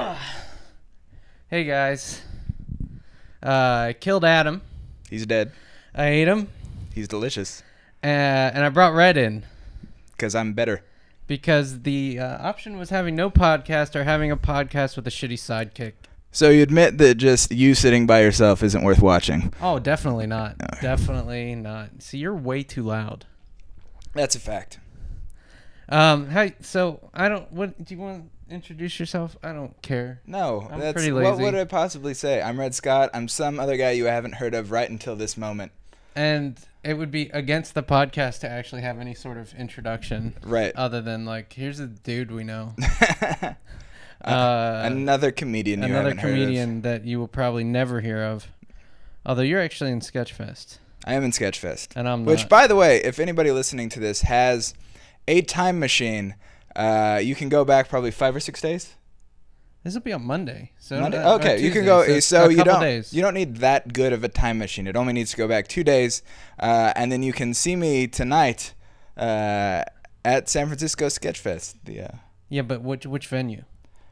Hey guys. Uh, I killed Adam. He's dead. I ate him. He's delicious. Uh, and I brought Red in Because I'm better. because the uh, option was having no podcast or having a podcast with a shitty sidekick. So you admit that just you sitting by yourself isn't worth watching. Oh, definitely not. No. Definitely not. See, you're way too loud. That's a fact. Um, hey, so I don't. What do you want introduce yourself? I don't care. No, I'm that's pretty what would I possibly say? I'm Red Scott. I'm some other guy you haven't heard of right until this moment. And it would be against the podcast to actually have any sort of introduction Right. other than like, here's a dude we know. Uh, Uh, another comedian another haven't heard of. comedian that you will probably never hear of. Although you're actually in Sketchfest, I am in Sketchfest. and I'm Which, not. by the way, if anybody listening to this has a time machine, uh, you can go back probably five or six days. this will be on Monday. So Monday? uh, or okay, you can go. it's So, you don't days. you don't need that good of a time machine. It only needs to go back two days, uh, and then you can see me tonight uh, at San Francisco Sketchfest. The uh, yeah, but which which venue?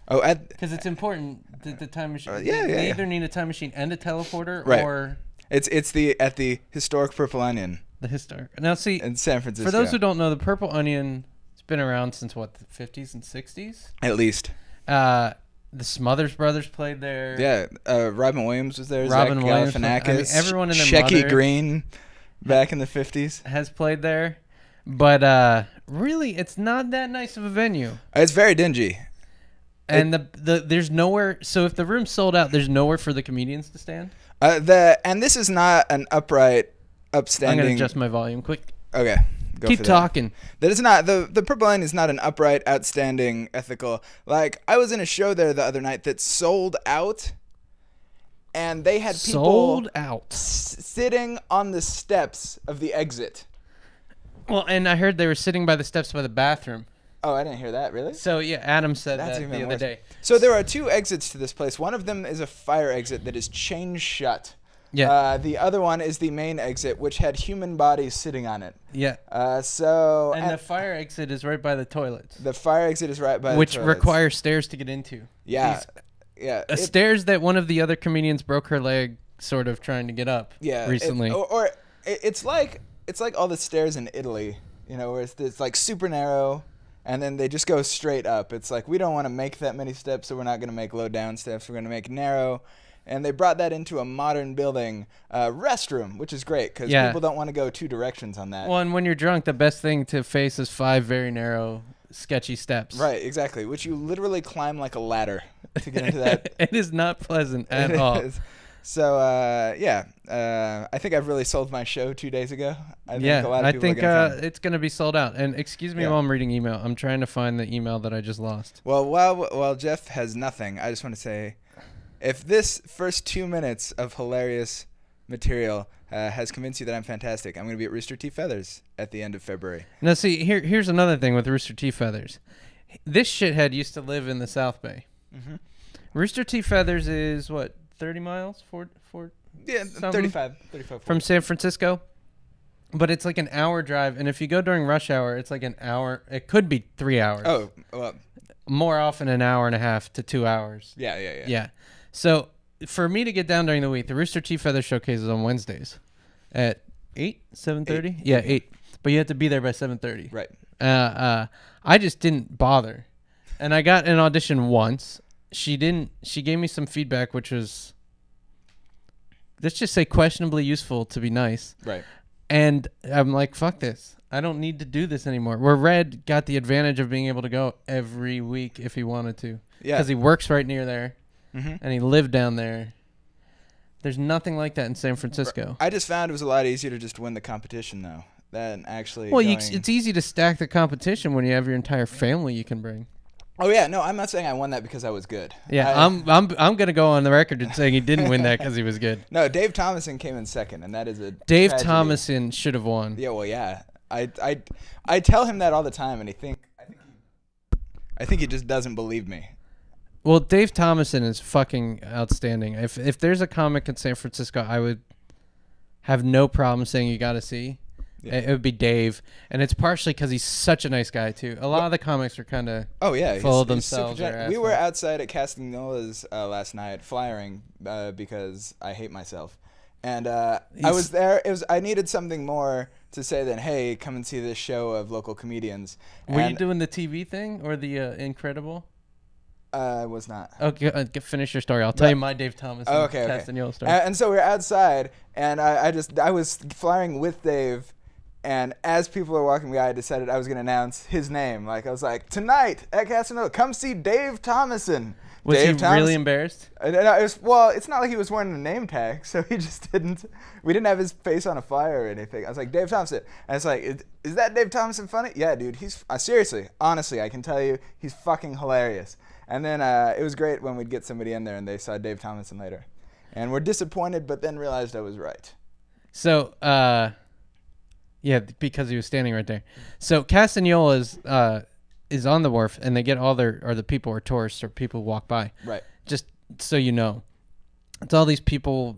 oh, Because it's important that the time machine. Uh, yeah, they yeah, yeah. either need a time machine and a teleporter, Right. or it's it's the at the historic Purple Onion the historic. Now, see, in San Francisco. for those who don't know, the Purple Onion has been around since what the 50s and 60s. at least, Uh, the Smothers Brothers played there. yeah. Uh, Robin Williams was there. Robin Zach Williams I mean, everyone in their Shecky mother- Greene, back in the fifties. has played there, but uh, really, it's not that nice of a venue. It's very dingy. And the the there's nowhere. So if the room's sold out, there's nowhere for the comedians to stand. Uh, the and this is not an upright, upstanding. I'm gonna adjust my volume quick. okay, go Keep for that. talking. That is not the the purple line is not an upright, outstanding, ethical. Like I was in a show there the other night that sold out, and they had people Sold out. s- sitting on the steps of the exit. Well, and I heard they were sitting by the steps by the bathroom. Oh, I didn't hear that. Really? So yeah, Adam said That's that the other worse. day. So there are two exits to this place. One of them is a fire exit that is chained shut. Yeah, Uh, the other one is the main exit, which had human bodies sitting on it. yeah. Uh, so And the fire exit is right by the toilets, the fire exit is right by the which toilets. requires stairs to get into. yeah, These- yeah. Uh, it- stairs that one of the other comedians broke her leg, sort of trying to get up. yeah it- recently. or, or it, it's like it's like all the stairs in Italy, you know, where it's, it's like super narrow, and then they just go straight up. It's like we don't want to make that many steps, so we're not going to make low down steps. We're going to make narrow. And they brought that into a modern building uh, restroom, which is great because Yeah. people don't want to go two directions on that. Well, and when you're drunk, the best thing to face is five very narrow, sketchy steps. Right, exactly. Which you literally climb like a ladder to get into that. it is not pleasant at It all. is. So uh, yeah, uh, I think I've really sold my show two days ago. I think yeah, a lot of I people think gonna uh, it's gonna be sold out. And excuse me Yeah. while I'm reading email. I'm trying to find the email that I just lost. Well, while while Jeff has nothing, I just want to say, if this first two minutes of hilarious material uh, has convinced you that I'm fantastic, I'm going to be at Rooster T. Feathers at the end of February. Now, see, here, here's another thing with Rooster T. Feathers. This shithead used to live in the South Bay. Mm-hmm. Rooster T. Feathers is what 30 miles, four, four Yeah, Something 35, 35 from San Francisco. But it's like an hour drive, and if you go during rush hour, it's like an hour. It could be three hours. Oh, well, more often an hour and a half to two hours. yeah, yeah, yeah. Yeah. So for me to get down during the week, the Rooster T. Feather Showcase is on Wednesdays at eight, seven thirty. Yeah, eight. But you have to be there by seven thirty. Right. Uh, uh, I just didn't bother, and I got an audition once. She didn't. She gave me some feedback, which was let's just say questionably useful to be nice. Right. And I'm like, fuck this. I don't need to do this anymore. Where Red got the advantage of being able to go every week if he wanted to, Yeah. because he works right near there hmm and he lived down there. There's nothing like that in San Francisco. I just found it was a lot easier to just win the competition though than actually. Well, you, it's easy to stack the competition when you have your entire family you can bring. Oh yeah, no, I'm not saying I won that because I was good. Yeah, I- I'm I'm I'm gonna go on the record and saying he didn't win that because he was good. No, Dave Thomason came in second, and that is a Dave tragedy. Thomason should have won. Yeah, well, yeah. I, I, I tell him that all the time, and he think I think he, I think he just doesn't believe me. Well, Dave Thomason is fucking outstanding. If if there's a comic in San Francisco, I would have no problem saying you got to see Yeah. It, it would be Dave, and it's partially because he's such a nice guy too. A lot of the comics are kind of Oh yeah, Full of he's- super themselves We were outside at Castagnola's uh, last night, flyering uh, because I hate myself, and uh, I was there. It was I needed something more to say than hey, come and see this show of local comedians. Were you doing the TV thing or the uh, Incredible? Uh, I was not. Okay, uh, finish your story. I'll tell Right. you my Dave Thomas Oh, and okay, okay. Castagnola story. And, and so we're outside, and I, I just I was flying with Dave, and as people were walking by, I decided I was going to announce his name. Like I was like, tonight at Casanova, come see Dave Thomason. was Dave he Thomas- really embarrassed? And then I was, well, it's not like he was wearing a name tag, so he just didn't. We didn't have his face on a flyer or anything. I was like, Dave Thompson. And it's like, is, is that Dave Thompson funny? Yeah, dude. He's uh, seriously, honestly, I can tell you, he's fucking hilarious. And then uh, it was great when we'd get somebody in there and they saw Dave Thomason later, and were disappointed, but then realized I was right. So, uh, yeah, because he was standing right there. So Castagnola is uh, is on the wharf, and they get all their or the people or tourists or people walk by. Right. Just so you know, it's all these people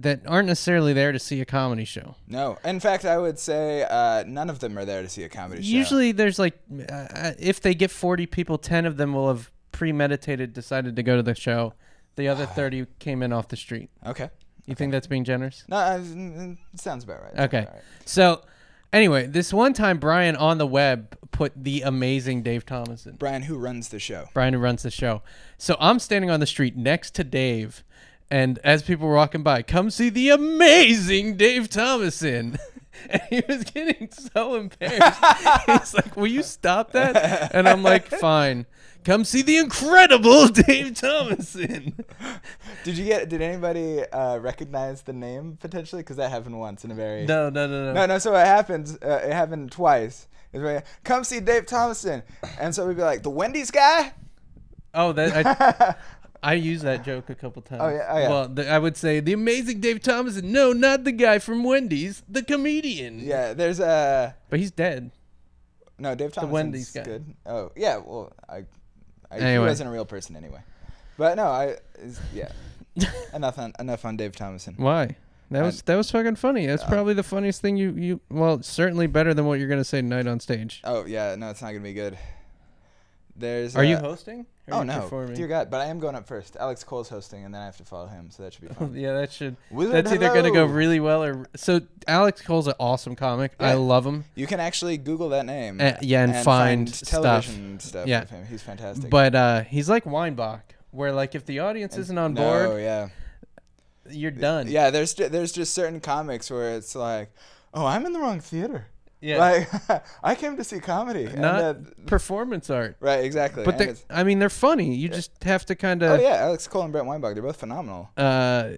that aren't necessarily there to see a comedy show. No. In fact, I would say uh, none of them are there to see a comedy show. Usually, there's like, uh, if they get 40 people, 10 of them will have premeditated, decided to go to the show. The other 30 came in off the street. Okay. You think that's being generous? No, mm, it sounds about right. Sounds Okay. about right. So, anyway, this one time, Brian on the web put the amazing Dave Thomason. Brian, who runs the show? Brian who runs the show. So I'm standing on the street next to Dave, and as people were walking by, come see the amazing Dave Thomason. And he was getting so embarrassed. He's like, "Will you stop that?" And I'm like, "Fine. Come see the incredible Dave Thomason." Did you get? Did anybody uh, recognize the name potentially? Because that happened once in a very. No, no, no, no. No, no. So it happened. Uh, it happened twice. It's very, Come see Dave Thomason, and so we'd be like, the Wendy's guy. Oh, that I, I use that joke a couple times. Oh, yeah, oh, yeah. Well, the, I would say the amazing Dave Thomason. No, not the guy from Wendy's, the comedian. yeah, there's a but he's dead. no Dave Thomason's Wendy's guy. good. Oh yeah, well I, I he wasn't a real person anyway. But no, I yeah. enough on enough on Dave Thomason. Why? That was that was fucking funny. That's Uh, probably the funniest thing you you. Well, certainly better than what you're gonna say tonight on stage. Oh yeah, no, it's not gonna be good. There's. Are you hosting? Oh you no, performing? dear God! But I am going up first. Alex Cole's hosting, and then I have to follow him, so that should be fun. yeah, that should. That's either gonna go really well or so. Alex Cole's an awesome comic. I love him. You can actually Google that name. Uh, yeah, and find stuff. television stuff. Yeah. of him. He's fantastic. But uh, he's like Weinbach, where like if the audience And- isn't on no, board, yeah, you're done. yeah. There's there's just certain comics where it's like, oh, I'm in the wrong theater. Yeah. Like I came to see comedy. and Not that- performance art. right, exactly. But they, I mean, they're funny. You just have to kind of. oh yeah, Alex Cole and Brett Weinbach, they're both phenomenal. Uh,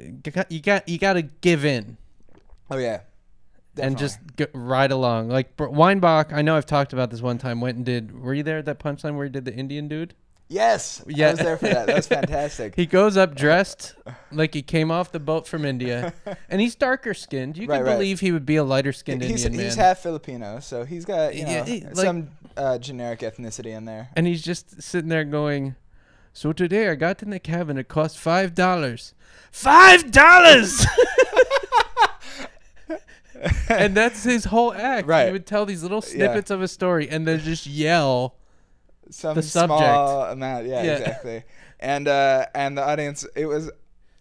you got you got to give in. Oh yeah, and just g- ride along. Like Weinbach, I know I've talked about this one time. Went and did. Were you there at that punchline where he did the Indian dude? Yes, Yeah. I was there for that. That was fantastic. He goes up dressed like he came off the boat from India, and he's darker skinned. You Right, can right. believe he would be a lighter skinned he's, Indian he's man. half Filipino, so he's got you know Yeah, he- like- some uh, generic ethnicity in there. and he's just sitting there going, "So today I got in the cabin. It cost five dollars. Five dollars." and that's his whole act. Right. He would tell these little snippets of a story and then just yell. Some the small amount. Yeah, Yeah. exactly. And uh, and the audience, it was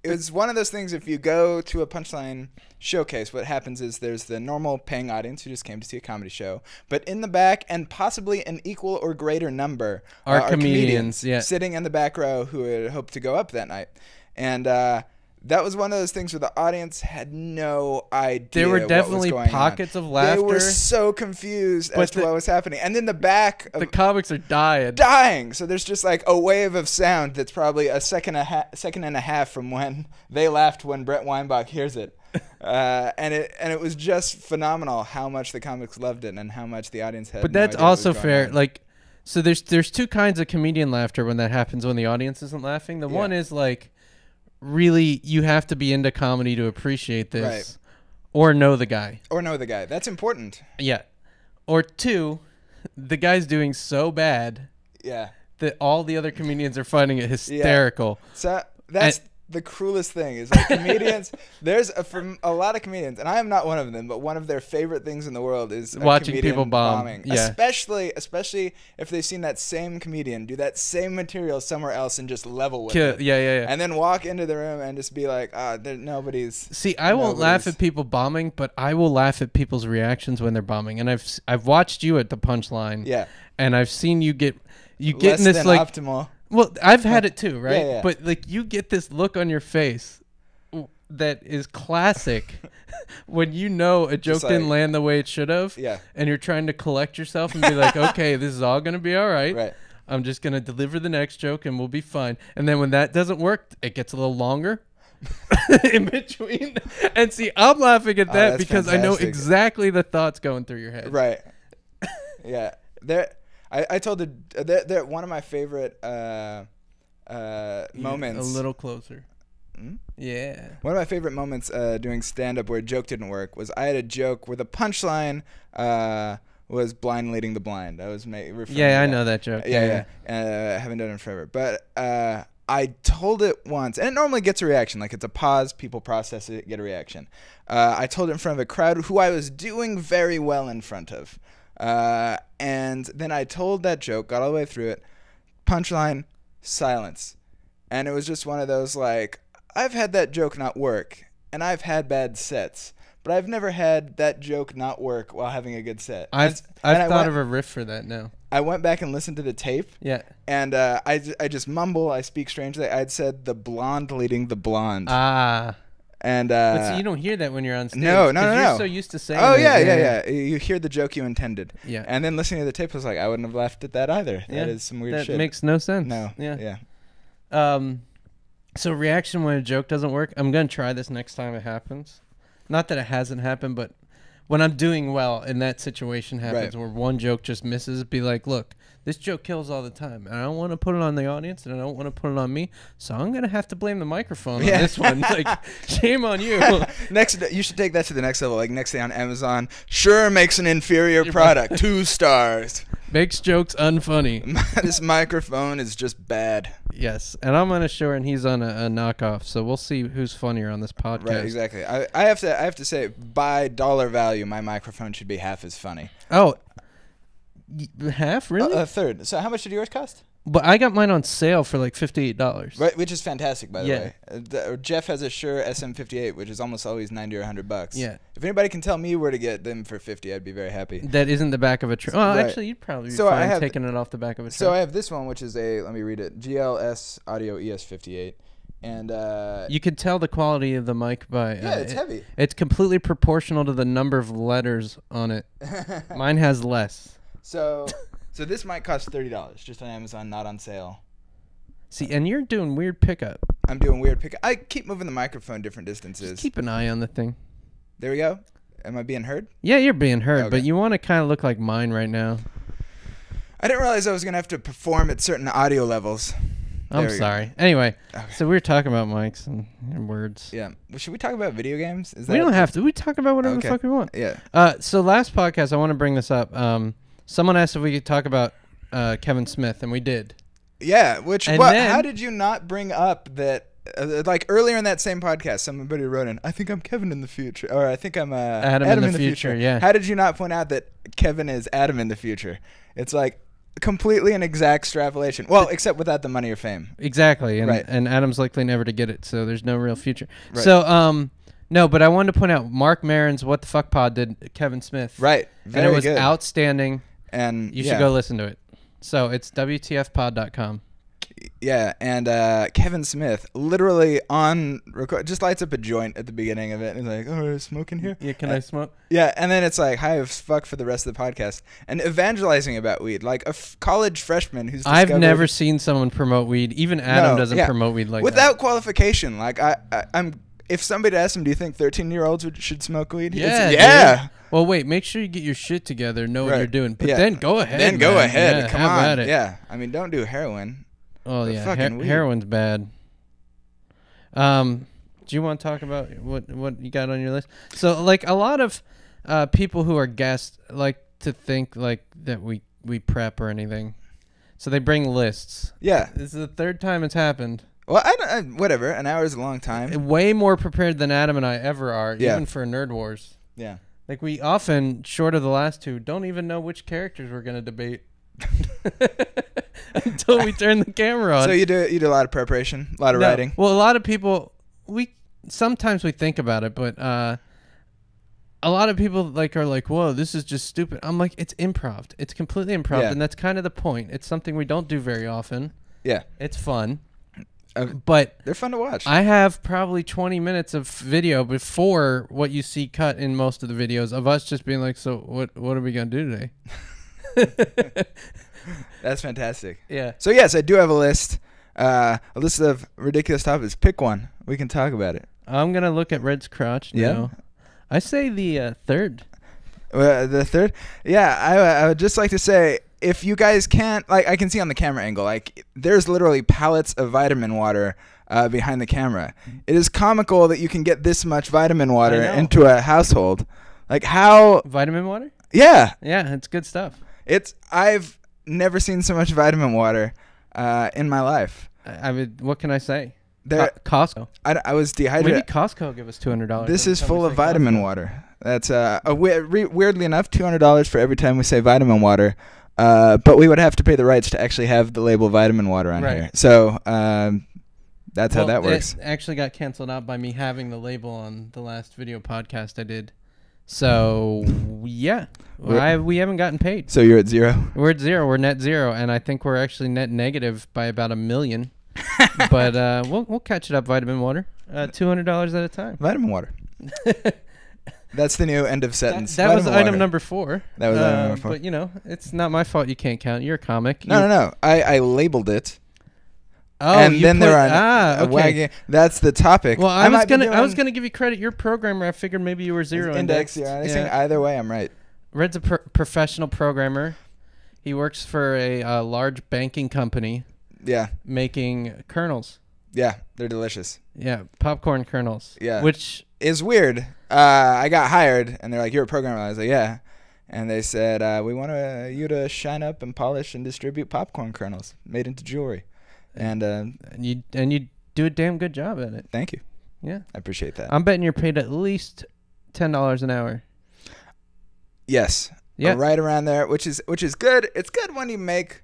it was one of those things. If you go to a punchline showcase, what happens is there's the normal paying audience who just came to see a comedy show, but in the back and possibly an equal or greater number Are uh, comedians, yeah. sitting in the back row who had hoped to go up that night, and. Uh, that was one of those things where the audience had no idea. There were what was definitely going on. pockets of laughter. They were so confused But as to what was happening, and then the back of The comics are dying. dying. So there's just like a wave of sound that's probably a second a ha- second and a half from when they laughed when Brett Weinbach hears it, uh, and it and it was just phenomenal how much the comics loved it and how much the audience had. But no that's also fair. on. Like, so there's there's two kinds of comedian laughter when that happens when the audience isn't laughing. The Yeah. one is like, really, you have to be into comedy to appreciate this, Right. or know the guy. or know the guy. That's important. Yeah. Or two, the guy's doing so bad Yeah. that all the other comedians are finding it hysterical. So that's the cruelest thing is like comedians. there's a, from a lot of comedians, and I am not one of them, but one of their favorite things in the world is Watching people bomb, bombing. yeah. Especially, especially if they've seen that same comedian do that same material somewhere else and just level with Kill- it, yeah, yeah, yeah. and then walk into the room and just be like, ah, there nobody's. See, I won't laugh at people bombing, but I will laugh at people's reactions when they're bombing. And I've I've watched you at the punchline, Yeah, and I've seen you get you get less in this like optimal. Well, I've had it too, right? Yeah, yeah. But like you get this look on your face mm. that is classic when you know a joke Just didn't like- land the way it should have, Yeah, and you're trying to collect yourself and be like, okay, this is all gonna be all right. right. I'm just gonna deliver the next joke and we'll be fine. And then when that doesn't work, it gets a little longer in between. And see, I'm laughing at Oh, that that's because I know fantastic. exactly the thoughts going through your head. Right. yeah. There. I, I told the they're, they're one of my favorite uh, uh, moments. A little closer. Hmm? Yeah. One of my favorite moments uh, doing stand up where a joke didn't work was I had a joke where the punchline uh, was blind leading the blind. I was ma- referring Yeah, I that. know that joke. Yeah, yeah. Uh, I haven't done it in forever. But uh, I told it once, and it normally gets a reaction. Like it's a pause, people process it, get a reaction. Uh, I told it in front of a crowd who I was doing very well in front of. Uh, and then I told that joke, got all the way through it. Punchline, silence. And it was just one of those like, I've had that joke not work, and I've had bad sets. But I've never had that joke not work while having a good set. I've I've and I thought went- of a riff for that now. I went back and listened to the tape, Yeah. and uh, I, I just mumble. I speak strangely. I'd said the blonde leading the blonde, Ah. And uh, But see, you don't hear that when you're on stage. no, no, no, You're so used to saying. oh it. yeah, yeah, yeah, You hear the joke you intended, Yeah. and then listening to the tape was like, I wouldn't have laughed at that either. Yeah, That is some weird that shit. makes no sense. no, Yeah. yeah, Um, so reaction when a joke doesn't work. I'm gonna try this next time it happens. Not that it hasn't happened, but when I'm doing well and that situation happens Right. where one joke just misses, be like, look, this joke kills all the time, and I don't want to put it on the audience, and I don't want to put it on me, so I'm gonna have to blame the microphone Yeah. on this one. Like, shame on you. next, you should take that to the next level. Like next day on Amazon, Shure makes an inferior product, two stars. Makes jokes unfunny. this microphone is just bad. Yes, and I'm on a show, and he's on a, a knockoff, so we'll see who's funnier on this podcast. Right, exactly. I, I have to I have to say by dollar value, my microphone should be half as funny. Oh, half really? A, third. So how much did yours cost? but I got mine on sale for like fifty-eight dollars. Right, which is fantastic, by the Yeah. way. Uh, the, Jeff has a Shure SM58, which is almost always ninety or hundred bucks. Yeah. If anybody can tell me where to get them for fifty, I'd be very happy. That isn't the back of a truck. Well, Right. actually, you'd probably be So I have- taking it off the back of a truck. So I have this one, which is a let me read it GLS Audio ES58, and uh, you could tell the quality of the mic by. yeah, uh, it's it- heavy. It's completely proportional to the number of letters on it. Mine has less. So so this might cost thirty dollars just on Amazon, not on sale. See, and you're doing weird pickup. I'm doing weird pickup. I keep moving the microphone different distances. Just keep an eye on the thing. there we go. Am I being heard? Yeah, you're being heard, but you want to kind of look like mine right now. I didn't realize I was gonna have to perform at certain audio levels. I'm There we go. sorry. Anyway, Okay. so we were talking about mics and, and words. Yeah. Well, should we talk about video games? Is we don't have to. We talk about whatever Okay. the fuck we want. Yeah. Uh, so last podcast, I want to bring this up. Um, someone asked if we could talk about uh, Kevin Smith, and we did. Yeah. Which? And What? then- how did you not bring up that? Uh, like earlier in that same podcast, somebody wrote in, "I think I'm Kevin in the future," or "I think I'm uh, Adam in the future, yeah. How did you not point out that Kevin is Adam in the future? It's like completely an exact extrapolation. Well, except without the money or fame. Exactly, and Right. and Adam's likely never to get it, so there's no real future. Right. So um, no, but I wanted to point out Marc Maron's "What the Fuck" pod did Kevin Smith, Right. Very and it was good. outstanding. And You yeah. should go listen to it. So it's WTFpod.com. Yeah, and uh, Kevin Smith literally on record just lights up a joint at the beginning of it. And he's like, "Oh, is smoking here?" Yeah, can Uh, I smoke? Yeah, and then it's like "Hi, as fuck for the rest of the podcast and evangelizing about weed, like a f- college freshman who's. I've never seen someone promote weed. Even Adam No, doesn't yeah. promote weed like that. without that. qualification. Like I, I, I'm. If somebody asked him, "Do you think 13 year olds should smoke weed?" It's- Yeah, yeah. dude. Well, wait. Make sure you get your shit together. Know what you're doing. But Yeah. then go ahead. Then go ahead. Yeah, Come on. Yeah. I mean, don't do heroin. Oh The yeah. fucking Her- heroin's bad. Um, do you want to talk about what what you got on your list? So like a lot of uh, people who are guests like to think like that we we prep or anything. So they bring lists. Yeah. This is the third time it's happened. Well, I don't. I, whatever. An hour is a long time. Way more prepared than Adam and I ever are, Yeah. even for Nerd Wars. Yeah. Like we often, short of the last two, don't even know which characters we're gonna debate until we turn the camera on. So you do you do a lot of preparation, a lot of No. writing. Well, a lot of people we sometimes we think about it, but uh, a lot of people like are like, "Whoa, this is just stupid." I'm like, "It's improv. It's completely improv, Yeah. and that's kind of the point. It's something we don't do very often. Yeah. It's fun, Uh, but." They're fun to watch. I have probably 20 minutes of video before what you see cut in most of the videos of us just being like, "So what? What are we gonna do today?" That's fantastic. yeah. So yes, I do have a list. Uh, a list of ridiculous topics. Pick one. We can talk about it. I'm gonna look at Red's crotch Yeah. now. I say the uh, third. Uh, the third, yeah, I, I would just like to say if you guys can't, like, I can see on the camera angle, like, there's literally pallets of vitamin water uh, behind the camera. It is comical that you can get this much vitamin water know. into a household. Like, how? Vitamin water? Yeah, Yeah, it's good stuff. it's. I've never seen so much vitamin water uh, in my life. I, I would. What can I say? There, Co- Costco. I, I was dehydrated. Maybe Costco give us two hundred dollars. This is full of vitamin water. That's uh, a we- re- weirdly enough, two hundred dollars for every time we say vitamin water. Uh, but we would have to pay the rights to actually have the label vitamin water on Right. here. So um, that's how that works. It actually got canceled out by me having the label on the last video podcast I did. So yeah, I, we haven't gotten paid. So you're at zero. We're at zero. We're net zero, and I think we're actually net negative by about a million. but uh, we'll we'll catch it up. Vitamin water, uh, two hundred dollars at a time. Vitamin water. That's the new end of sentence. that was item water. number four. That was item number four. But you know, it's not my fault. You can't count. You're a comic. No, You- no, no. I, I labeled it, Oh, and then put, there are ah, okay. wagging. That's the topic. Well, I, was gonna I was gonna give you credit. You're a programmer. I figured maybe you were zero index indexed. Yeah. Either way, I'm right. Red's a pro- professional programmer. He works for a uh, large banking company Yeah, making kernels. yeah. They're delicious. Yeah, popcorn kernels. Yeah. Which is weird. Uh, I got hired, and they're like, "You're a programmer." I was like, "Yeah," and they said, uh, "We want uh, you to shine up and polish and distribute popcorn kernels made into jewelry." And uh, and you and you do a damn good job at it. thank you, Yeah. I appreciate that. I'm betting you're paid at least ten dollars an hour. yes, Yeah. right around there, which is which is good. It's good when you make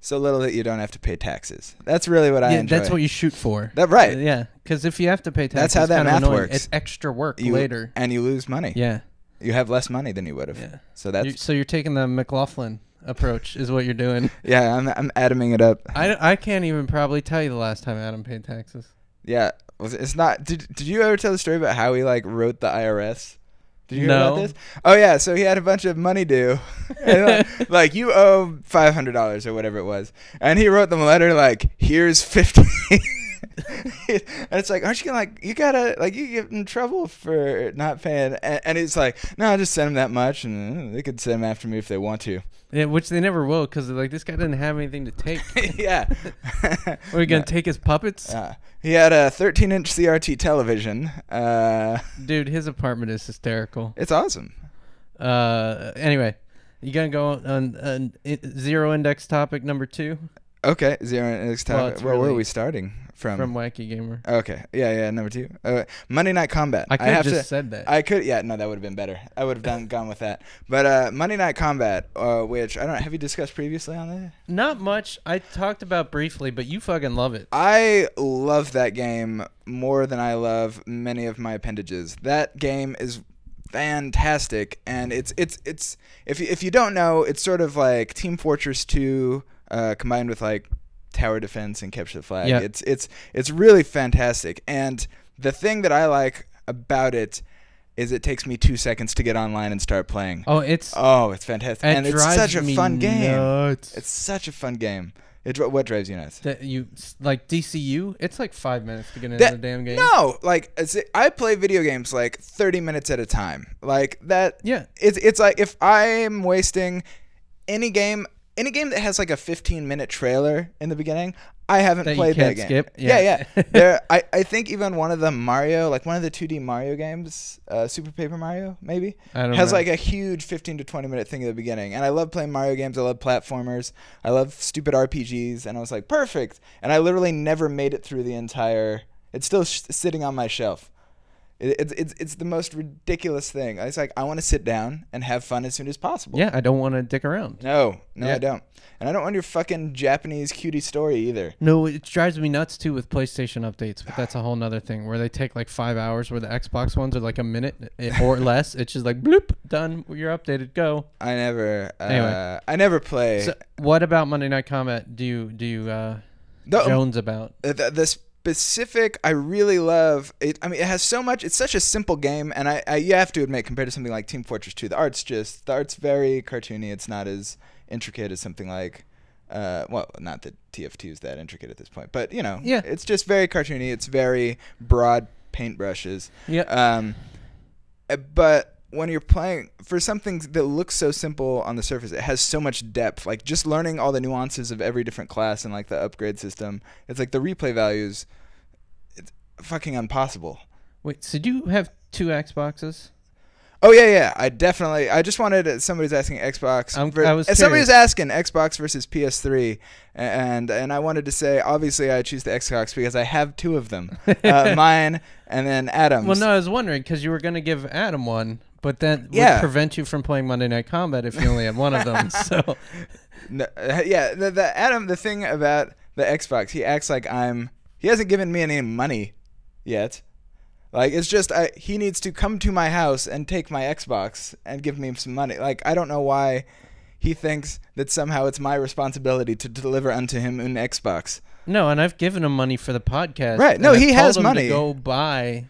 so little that you don't have to pay taxes. That's really what I yeah, enjoy. that's what you shoot for. that right. Yeah, because if you have to pay taxes, That's how it's that kinda math annoying. works. It's extra work You- later. and you lose money. Yeah. You have less money than you would have. Yeah. So that's You- so you're taking the McLaughlin approach, is what you're doing. yeah. I'm I'm atoming it up. I, I can't even probably tell you the last time Adam paid taxes. Yeah, was it- it's not. Did Did you ever tell the story about how he like wrote the IRS? Did you hear No. about this? Oh yeah, so he had a bunch of money due, And, like, like you owe five hundred dollars or whatever it was, and he wrote them a letter like, "Here's 50 and it's like, aren't you gonna like you gotta like you get in trouble for not paying? And, and it's like, no, I'll just send him that much, and uh, they could send him after me if they want to. Yeah, which they never will, because like this guy didn't have anything to take. yeah. Are we gonna take his puppets? Uh, he had a 13 inch CRT television. Uh, Dude, his apartment is hysterical. it's awesome. Uh, anyway, you gonna go on, on i- zero index topic number two Okay, zero index Well, topic. it's Well, where are really we starting from? from Wacky Gamer. okay, yeah, yeah, number two. Uh, Monday Night Combat. I could have have just to. said that. I could, yeah, no, that would have been better. I would have done gone with that. But uh, Monday Night Combat, uh, which I don't have you discussed previously on there? Not much. I talked about briefly, but you fucking love it. I love that game more than I love many of my appendages. That game is fantastic, and it's it's it's if you, if you don't know, it's sort of like Team Fortress 2 uh, combined with like tower defense and capture the flag. It's it's it's really fantastic, and the thing that I like about it is it takes me two seconds to get online and start playing. Oh, it's Oh, it's fantastic, it and it's such a fun game. nuts. It's such a fun game. It what drives you nuts? that you like DCU. It's like five minutes to get into That- the damn game. No, like I play video games like 30 minutes at a time. Like that. Yeah. It's it's like if I'm wasting any game, any game that has like a 15 minute trailer in the beginning, I haven't That you played can't that game. skip? Yeah, Yeah. yeah. there, I, I think even one of the Mario, like one of the 2D Mario games, uh, Super Paper Mario, maybe, has know. like a huge 15 to 20 minute thing at the beginning. And I love playing Mario games. I love platformers. I love stupid RPGs. And I was like, perfect. And I literally never made it through the entire. It's still sh- sitting on my shelf. It, it's it's it's the most ridiculous thing. It's like I want to sit down and have fun as soon as possible. yeah, I don't want to dick around. No, no, Yeah. I don't. And I don't want your fucking Japanese cutie story either. No, it drives me nuts too with PlayStation updates, but that's a whole nother thing where they take like five hours, where the Xbox ones are like a minute or less. It's just like bloop, done. You're updated. Go. I never. Uh, Anyway. I never play. So, what about Monday Night Combat? Do you do you uh, the, Jones about? the, the specific I really love it. I mean, it has so much. It's such a simple game, and I, I you have to admit, compared to something like Team Fortress 2, the art's just the art's very cartoony. It's not as intricate as something like. Uh, well, not that TF2 is that intricate at this point, but you know, Yeah. it's just very cartoony. It's very broad paintbrushes. Yeah. Um, uh, but when you're playing for something that looks so simple on the surface, it has so much depth. Like just learning all the nuances of every different class and like the upgrade system. It's like the replay values. It's fucking impossible. Wait, so do you have two Xboxes? Oh yeah, yeah. I definitely. I just wanted. Somebody's asking Xbox. I'm- ver- I was uh, somebody's asking Xbox versus PS3, and and I wanted to say obviously I choose the Xbox because I have two of them, uh, mine and then Adam's. Well, no, I was wondering because you were going to give Adam one, but that would Yeah. prevent you from playing Monday Night Combat if you only had one of them. So No, uh, yeah, the, the Adam. The thing about the Xbox, he acts like I'm. He hasn't given me any money yet. Like it's just I, he needs to come to my house and take my Xbox and give me some money. Like I don't know why he thinks that somehow it's my responsibility to deliver unto him an Xbox. no, and I've given him money for the podcast. Right, no, he has money. to go buy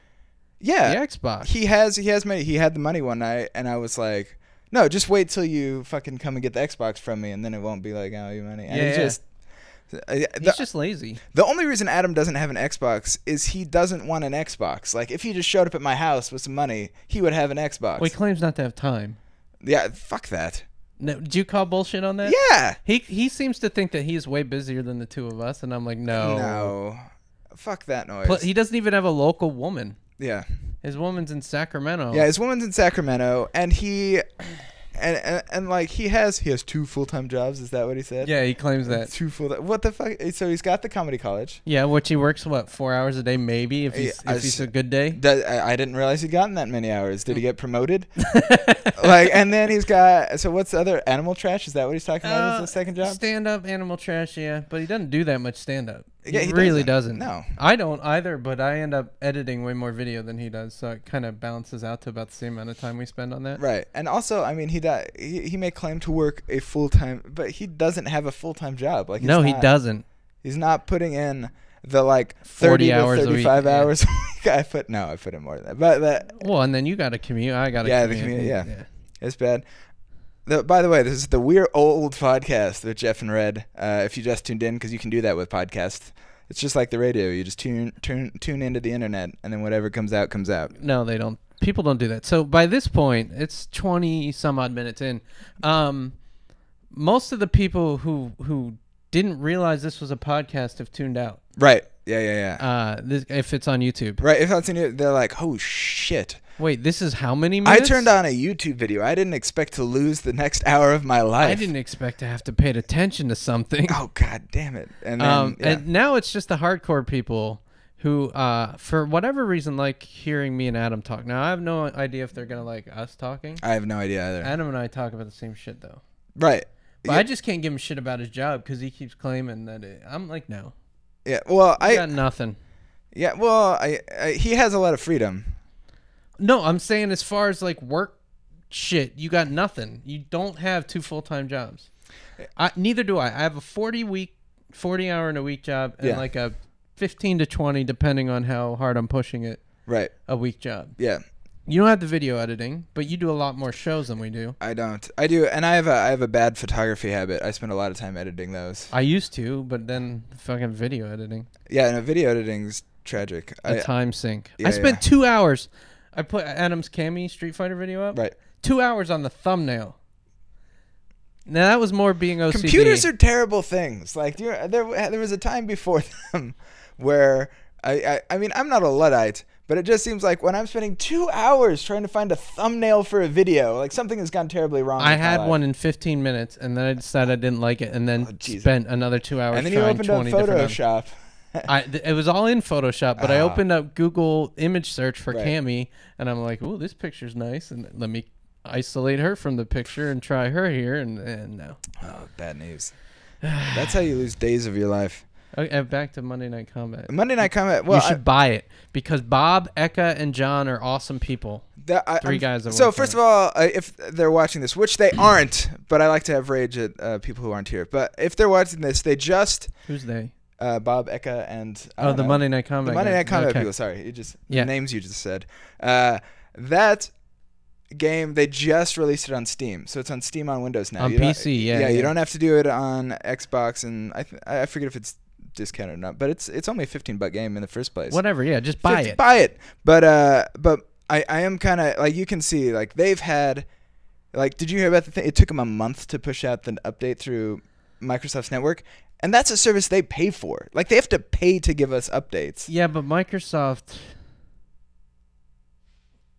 Yeah, the Xbox. he has he has money. He had the money one night, and I was like, no, just wait till you fucking come and get the Xbox from me, and then it won't be like oh your money. And Yeah, he just. uh, He's just lazy. The only reason Adam doesn't have an Xbox is he doesn't want an Xbox. Like if he just showed up at my house with some money, he would have an Xbox. Well, he claims not to have time. yeah, fuck that. No, do you call bullshit on that? Yeah. He he seems to think that he's way busier than the two of us, and I'm like, no. No. Fuck that noise. He doesn't even have a local woman. Yeah. His woman's in Sacramento. Yeah, his woman's in Sacramento and he and, and and like he has he has two full-time jobs, is that what he said? Yeah, he claims that. Two full What the fuck? So he's got the comedy college. Yeah, which he works what four hours a day, maybe if he's I if he's a good day. Does, I, I didn't realize he'd gotten that many hours. Did he get promoted? like, and then he's got. So what's the other animal trash? Is that what he's talking about? As the uh, second job? Stand up, animal trash, yeah, but he doesn't do that much stand up. Yeah, he, really doesn't. No. I don't either, but I end up editing way more video than he does, so it kind of balances out to about the same amount of time we spend on that. Right, and also, I mean, he di- he, he may claim to work a full time, but he doesn't have a full time job. Like, he's no, he doesn't. He's not putting in the like 40 thirty hours to thirty-five yeah. hours. a week. I put no, I put in more than that, but that Well, and then you got to commute. I got to Yeah, the commute. commute, yeah. it's bad. The, by the way, this is the We're Old podcast with Jeff and Red. Uh, if you just tuned in, because you can do that with podcasts. It's just like the radio. You just tune tune tune into the internet, and then whatever comes out comes out. No, they don't. People don't do that. So by this point, it's twenty some odd minutes in. Um, most of the people who who didn't realize this was a podcast have tuned out. Right. Yeah, yeah, yeah. Uh, this, if it's on YouTube. right. If that's in you, they're like, "Oh shit." Wait, this is how many minutes? I turned on a YouTube video. I didn't expect to lose the next hour of my life. I didn't expect to have to pay attention to something. Oh god damn it! And then um, yeah. and now it's just the hardcore people who, uh, for whatever reason, like hearing me and Adam talk. Now I have no idea if they're gonna like us talking. I have no idea either. Adam and I talk about the same shit though. right. But Yeah. I just can't give him shit about his job because he keeps claiming that it, I'm like, no, Yeah. Well, I I got nothing. yeah. Well, I, I he has a lot of freedom. No, I'm saying as far as like work shit, you got nothing. You don't have two full time jobs. I, neither do I. I have a 40 week, 40 hour in a week job and Yeah. like a 15 to 20, depending on how hard I'm pushing it, Right. a week job. Yeah. You don't have the video editing, but you do a lot more shows than we do. I don't. I do, and I have a I have a bad photography habit. I spend a lot of time editing those. I used to, but then fucking video editing, Yeah, and video editing's tragic. a time sink. yeah, I spent yeah. two hours. I put Adam's Cammy Street Fighter video up. right. Two hours on the thumbnail. Now that was more being OCD. Computers are terrible things. Like there, there was a time before them where I, I, I mean, I'm not a luddite, but it just seems like when I'm spending two hours trying to find a thumbnail for a video, like something has gone terribly wrong. I had one in 15 minutes, and then I decided I didn't like it, and then Oh, spent another two hours and then you opened up 20 different. Photoshop. I th- it was all in Photoshop, but I Ah. opened up Google image search for Right. Cammy, and I'm like, "Oh, this picture's nice," and let me isolate her from the picture and try her here, and, and no. Oh, bad news. That's how you lose days of your life. Okay, back to Monday Night Combat. Monday Night Combat. Well, you should buy it because Bob, Eka, and John are awesome people. That, I, Three I'm- guys So first of all, uh, if they're watching this, which they aren't, but I like to have rage at uh, people who aren't here. But if they're watching this, they just Who's they? Uh, Bob Eka and I Oh, the know, Monday Night Combat. the Monday. Night Combat Okay. people. Sorry, you just Yeah. the names you just said. Uh, that game they just released it on Steam, so it's on Steam on Windows now. On You PC, yeah, yeah. You don't have to do it on Xbox, and I th- I forget if it's discounted or not, but it's it's only a 15 buck game in the first place. Whatever. Yeah, just buy 50 it. Buy it. But uh, but I I am kind of like you can see like they've had like did you hear about the thing? It took them a month to push out the update through Microsoft's network, and that's a service they pay for. Like they have to pay to give us updates. Yeah, but Microsoft.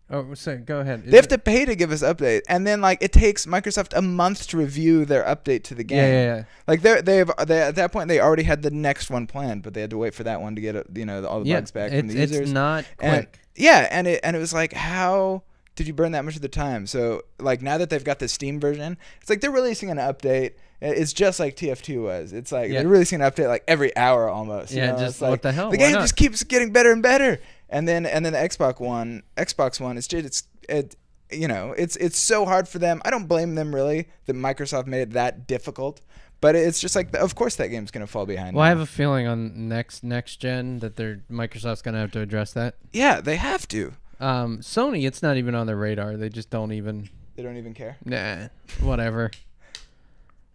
Oh, sorry. Go ahead. They have to pay to give us update, and then like it takes Microsoft a month to review their update to the game. Yeah, yeah, yeah. Like they're they've they, at that point they already had the next one planned, but they had to wait for that one to get you know all the yeah, bugs back from the users. it's not And- quick. Yeah, and it and it was like, how did you burn that much of the time? So like now that they've got the Steam version, it's like they're releasing an update. It's just like TF2 was. It's like Yeah. they're releasing an update like every hour almost. you Yeah, know? just It's like, what the hell? The Why game not? just keeps getting better and better. And then and then the Xbox one, Xbox one, it's just it's it. You know, it's it's so hard for them. I don't blame them really that Microsoft made it that difficult. But it's just like, of course, that game's gonna fall behind. Well, I have a feeling on next next gen that they're Microsoft's gonna have to address that. yeah, they have to. Um, Sony, it's not even on their radar. They just don't even. They don't even care. Nah, whatever.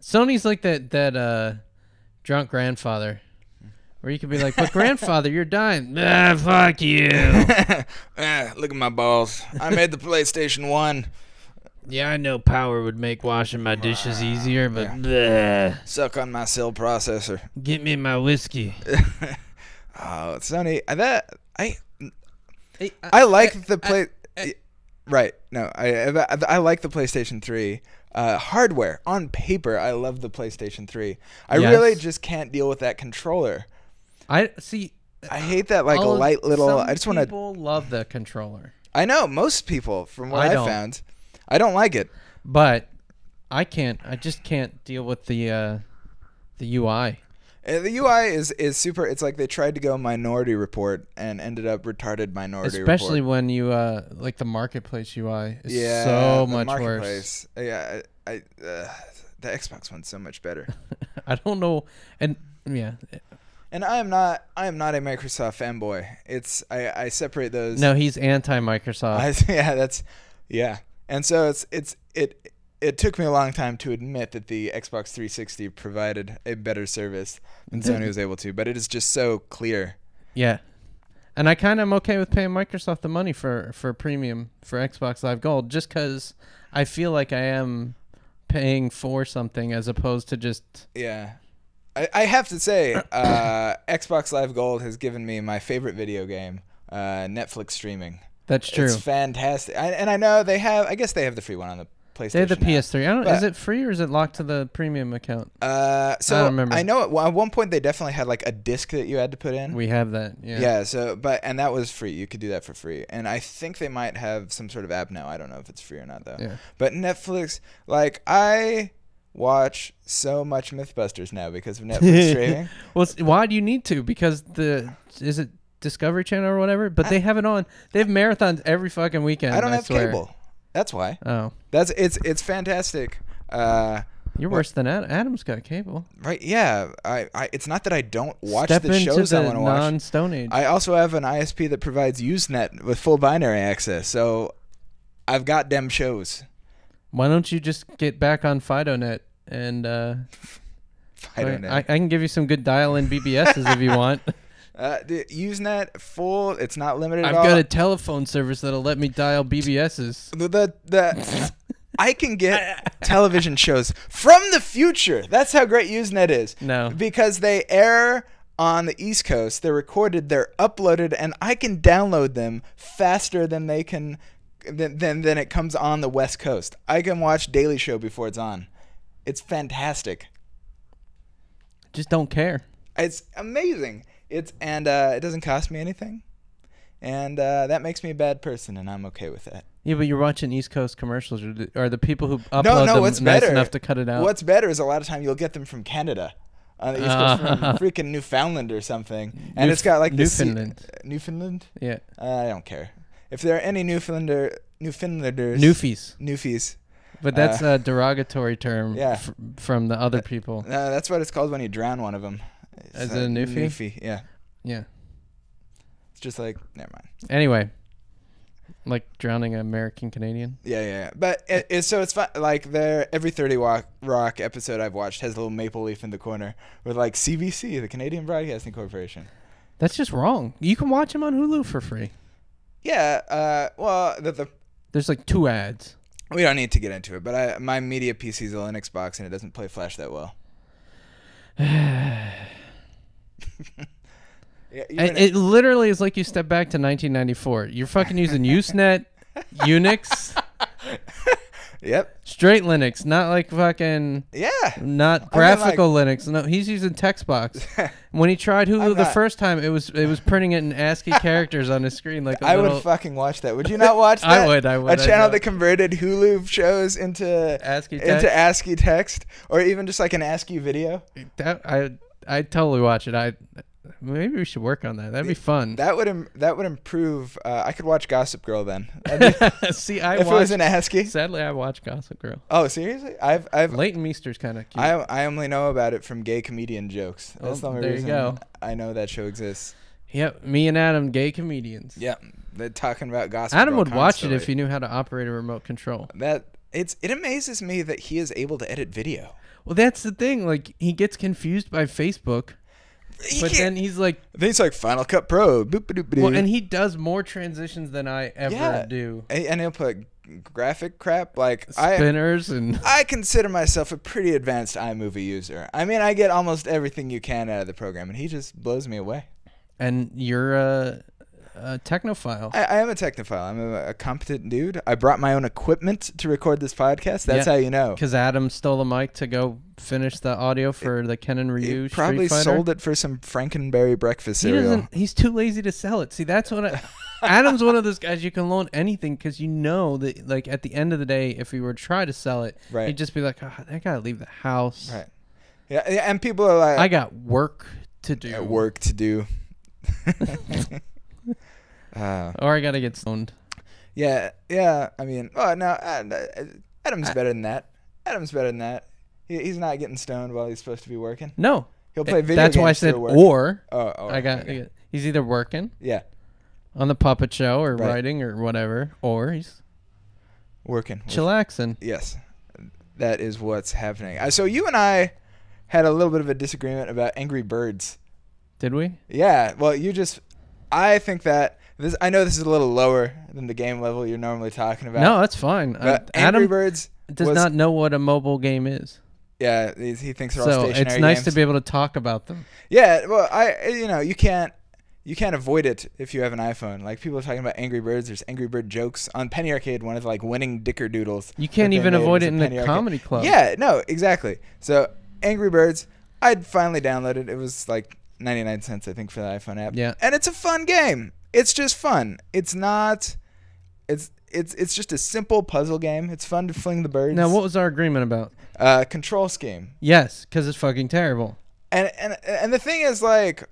Sony's like that that uh, drunk grandfather, where you could be like, "But grandfather, you're dying." Ah, fuck you. Ah, look at my balls. I made the PlayStation 1. yeah, I know power would make washing my dishes easier, but Suck on my cell processor. get me my whiskey. Oh, Sony, I- that I Hey, I like the play. I- right? No, I, I I like the PlayStation 3. Uh, hardware on paper, I love the PlayStation 3. I Yes. really just can't deal with that controller. I see. I hate that like all of- light little. some I just want to. People love the controller, I know most people from what I I, found. I don't like it. but I can't. I just can't deal with the uh, the UI. The UI is is super. It's like they tried to go Minority Report and ended up retarded Minority report. Especially Report. when you uh like the marketplace UI is yeah, so the much worse. Yeah, I, I uh, the Xbox one's so much better. I don't know, and yeah, and I am not. I am not a Microsoft fanboy. It's I, I separate those. no, he's anti Microsoft. I, yeah, that's yeah. And so it's it's it. It took me a long time to admit that the Xbox 360 provided a better service than Sony was able to, but it is just so clear. Yeah, and I kind of am okay with paying Microsoft the money for for premium for Xbox Live Gold, just because I feel like I am paying for something as opposed to just Yeah. I, I have to say, uh, Xbox Live Gold has given me my favorite video game, uh, Netflix streaming. that's true. It's fantastic. I, and I know they have, I guess they have the free one on the PlayStation. They have the now. PS3. I don't. But- is it free or is it locked to the premium account? Uh, so don't remember. I know at, well, at one point they definitely had like a disc that you had to put in. We have that. Yeah. yeah. So, but, and that was free. You could do that for free. And I think they might have some sort of app now. I don't know if it's free or not though. Yeah. But Netflix, like, I watch so much Mythbusters now because of Netflix streaming. Well, why do you need to? Because the is it Discovery Channel or whatever? But they have it on. They have marathons every fucking weekend. I don't I have swear. cable. That's why. Oh, That's it's it's fantastic. Uh, you're worse than Adam. Adam's got cable. right? Yeah. I, I it's not that I don't watch Step the shows the I want to watch. non-Stone Age. I also have an ISP that provides Usenet with full binary access, so I've got them shows. Why don't you just get back on FidoNet and uh, I. I, I can give you some good dial-in BBSs if you want. uh, the Usenet full. It's not limited I've at all. got a telephone service that'll let me dial BBSs. the the, the I can get television shows from the future. That's how great Usenet is. No. Because they air on the East Coast, they're recorded, they're uploaded, and I can download them faster than they can than than, than it comes on the West Coast. I can watch Daily Show before it's on. It's fantastic. Just don't care. It's amazing. It's and uh, it doesn't cost me anything, and uh, that makes me a bad person, and I'm okay with that. Yeah, but you're watching East Coast commercials. Or the, are the people who upload no, them what's nice better- enough to cut it out? What's better is a lot of time you'll get them from Canada, on the East Coast, from freaking Newfoundland or something, and Newf- it's got like the sea- Newfoundland. Newfoundland. yeah, I don't care. If there are any Newfoundlander Newfoundlanders, Newfies. Newfies, But that's a derogatory term Uh, yeah. f- from the other people. uh, that's what it's called when you drown one of them. Is it a Newfie? yeah. Yeah. It's just like never mind. Anyway, like drowning an American Canadian. Yeah, yeah. yeah. But it, it's so it's fun. Like there, every Thirty Rock, Rock episode I've watched has a little maple leaf in the corner with like CBC, the Canadian Broadcasting Corporation. That's just wrong. You can watch them on Hulu for free. Yeah. Uh. Well, the, the There's like two ads. we don't need to get into it, but I my media PC is a Linux box and it doesn't play Flash that well. Yeah, It, it literally is like you step back to 1994. You're fucking using Usenet, Unix, Yep. straight Linux, not like fucking Yeah. not I mean, graphical Linux. No, he's using TextBox. When he tried Hulu I'm the not- first time, it was it was printing it in ASCII characters on his screen like a I little would fucking watch that. Would you not watch that? I would, I would, A I channel know. that converted Hulu shows into ASCII text. into ASCII text, or even just like an ASCII video. That I I totally watch it. I maybe we should work on that. That'd be fun. That would Im- that would improve. Uh, I could watch Gossip Girl then. Be- See, I if it was watch. in ASCII. Sadly, I watch Gossip Girl. Oh, seriously? I've I've Leighton Meester's kind of cute. I I only know about it from gay comedian jokes. That's the Oh, only there you reason go. I know that show exists. yep, me and Adam, gay comedians. Yeah, they're talking about Gossip. Adam Girl would watch it if he knew how to operate a remote control. That it's it amazes me that he is able to edit video. Well, that's the thing. Like he gets confused by Facebook, He but can't- then he's like, then he's like Final Cut Pro. Boop, boop, boop, well, and he does more transitions than I ever Yeah. do. and and he'll put graphic crap like I. Spinners and I consider myself a pretty advanced iMovie user. I mean, I get almost everything you can out of the program, and he just blows me away. and you're a, a technophile. I, I am a technophile. I'm a, a competent dude. I brought my own equipment to record this podcast. That's Yeah. how you know. Because Adam stole the mic to go finish the audio for the Ken and He Ryu probably sold it for some Frankenberry breakfast He cereal. doesn't. He's too lazy to sell it. See, that's what I, Adam's one of those guys you can loan anything because you know that, like, at the end of the day, if he were to try to sell it, Right. he'd just be like, oh, I gotta leave the house. Right. Yeah, yeah, and people are like, I got work to do. "Yeah, work to do. uh, Or I gotta get stoned. yeah, yeah. I mean, oh no, uh, Adam's I- better than that. Adam's better than that. He, he's not getting stoned while he's supposed to be working. No, He'll play video that's games. why I said or. Oh, oh, I got. okay. He's either working Yeah, on the puppet show or Right. writing or whatever, or he's working. chillaxing. Yes, that is what's happening. Uh, so you and I had a little bit of a disagreement about Angry Birds. Did we? Yeah. Well, you just. I think that this. I know this is a little lower than the game level you're normally talking about. No, that's fine. Uh, Angry Adam Birds does was- not know what a mobile game is, Yeah, he, he thinks they're all stationary. so it's nice games. to be able to talk about them. Yeah, well, I you know you can't you can't avoid it if you have an iPhone. Like people are talking about Angry Birds. There's Angry Bird jokes on Penny Arcade. One of the, like winning Dicker Doodles. You can't even avoid it in the comedy club. Yeah, no, exactly. So Angry Birds, I'd finally downloaded. It was like 99 cents, I think, for the iPhone app. Yeah. and it's a fun game. It's just fun. It's not. It's it's it's just a simple puzzle game. It's fun to fling the birds. Now, what was our agreement about? Uh, control scheme. Yes, because it's fucking terrible. And and and the thing is, like,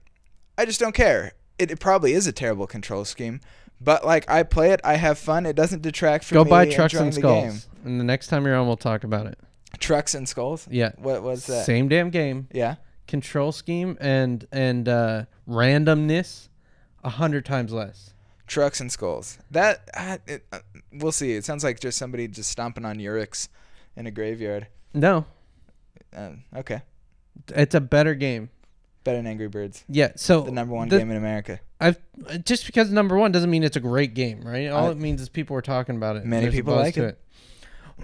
I just don't care. It, it probably is a terrible control scheme, but like I play it, I have fun. It doesn't detract from Go me buy trucks and skulls, game. and the next time you're on, we'll talk about it. Trucks and skulls. Yeah, What was that? same damn game. Yeah. Control scheme and and uh, randomness, a hundred times less. Trucks and skulls. That uh, it, uh, we'll see. It sounds like just somebody just stomping on Urix in a graveyard. No, Um, okay, it's a better game. better than Angry Birds, Yeah, so the number one the- game in America. I've just because number one doesn't mean it's a great game, right? All it means is people are talking about it. Many people like to it.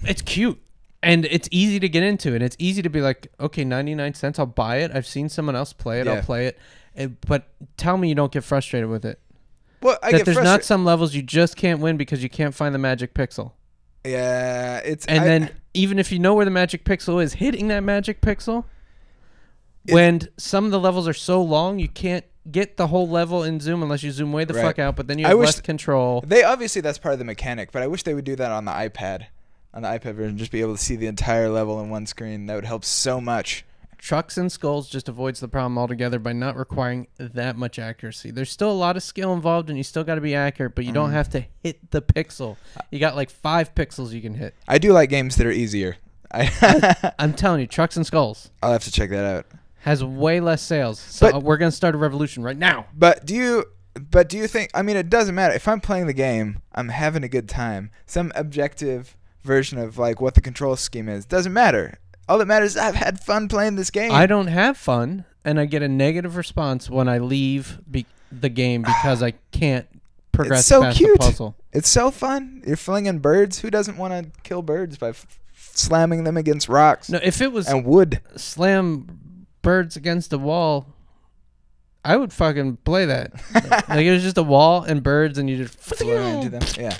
it's cute and it's easy to get into and it's easy to be like okay 99 cents i'll buy it. I've seen someone else play it Yeah. i'll play it. And- but tell me you don't get frustrated with it. Well, I that get there's not some levels you just can't win because you can't find the magic pixel. Yeah, it's and I- then even if you know where the magic pixel is hitting that magic pixel It- when some of the levels are so long you can't get the whole level in zoom unless you zoom way the Right. fuck out but then you I have wish less control. They obviously that's part of the mechanic, but I wish they would do that on the iPad, on the iPad version, just be able to see the entire level in one screen. That would help so much. Trucks and Skulls just avoids the problem altogether by not requiring that much accuracy. There's still a lot of skill involved, and you still got to be accurate, but you don't Mhm. have to hit the pixel. You got like five pixels you can hit. I do like games that are easier. I I'm telling you, Trucks and Skulls I'll have to check that out. has way less sales. So But- we're gonna start a revolution right now. But do you? But do you think? I mean, it doesn't matter if I'm playing the game. I'm having a good time. Some objective version of like what the control scheme is doesn't matter. All that matters is I've had fun playing this game. I don't have fun, and I get a negative response when I leave be- the game because I can't progress so past cute. the puzzle. It's so fun. You're flinging birds. Who doesn't want to kill birds by f- slamming them against rocks No, if it was and wood? slam birds against a wall, I would fucking play that. like it was just a wall and birds, and you just Flew into them. Yeah,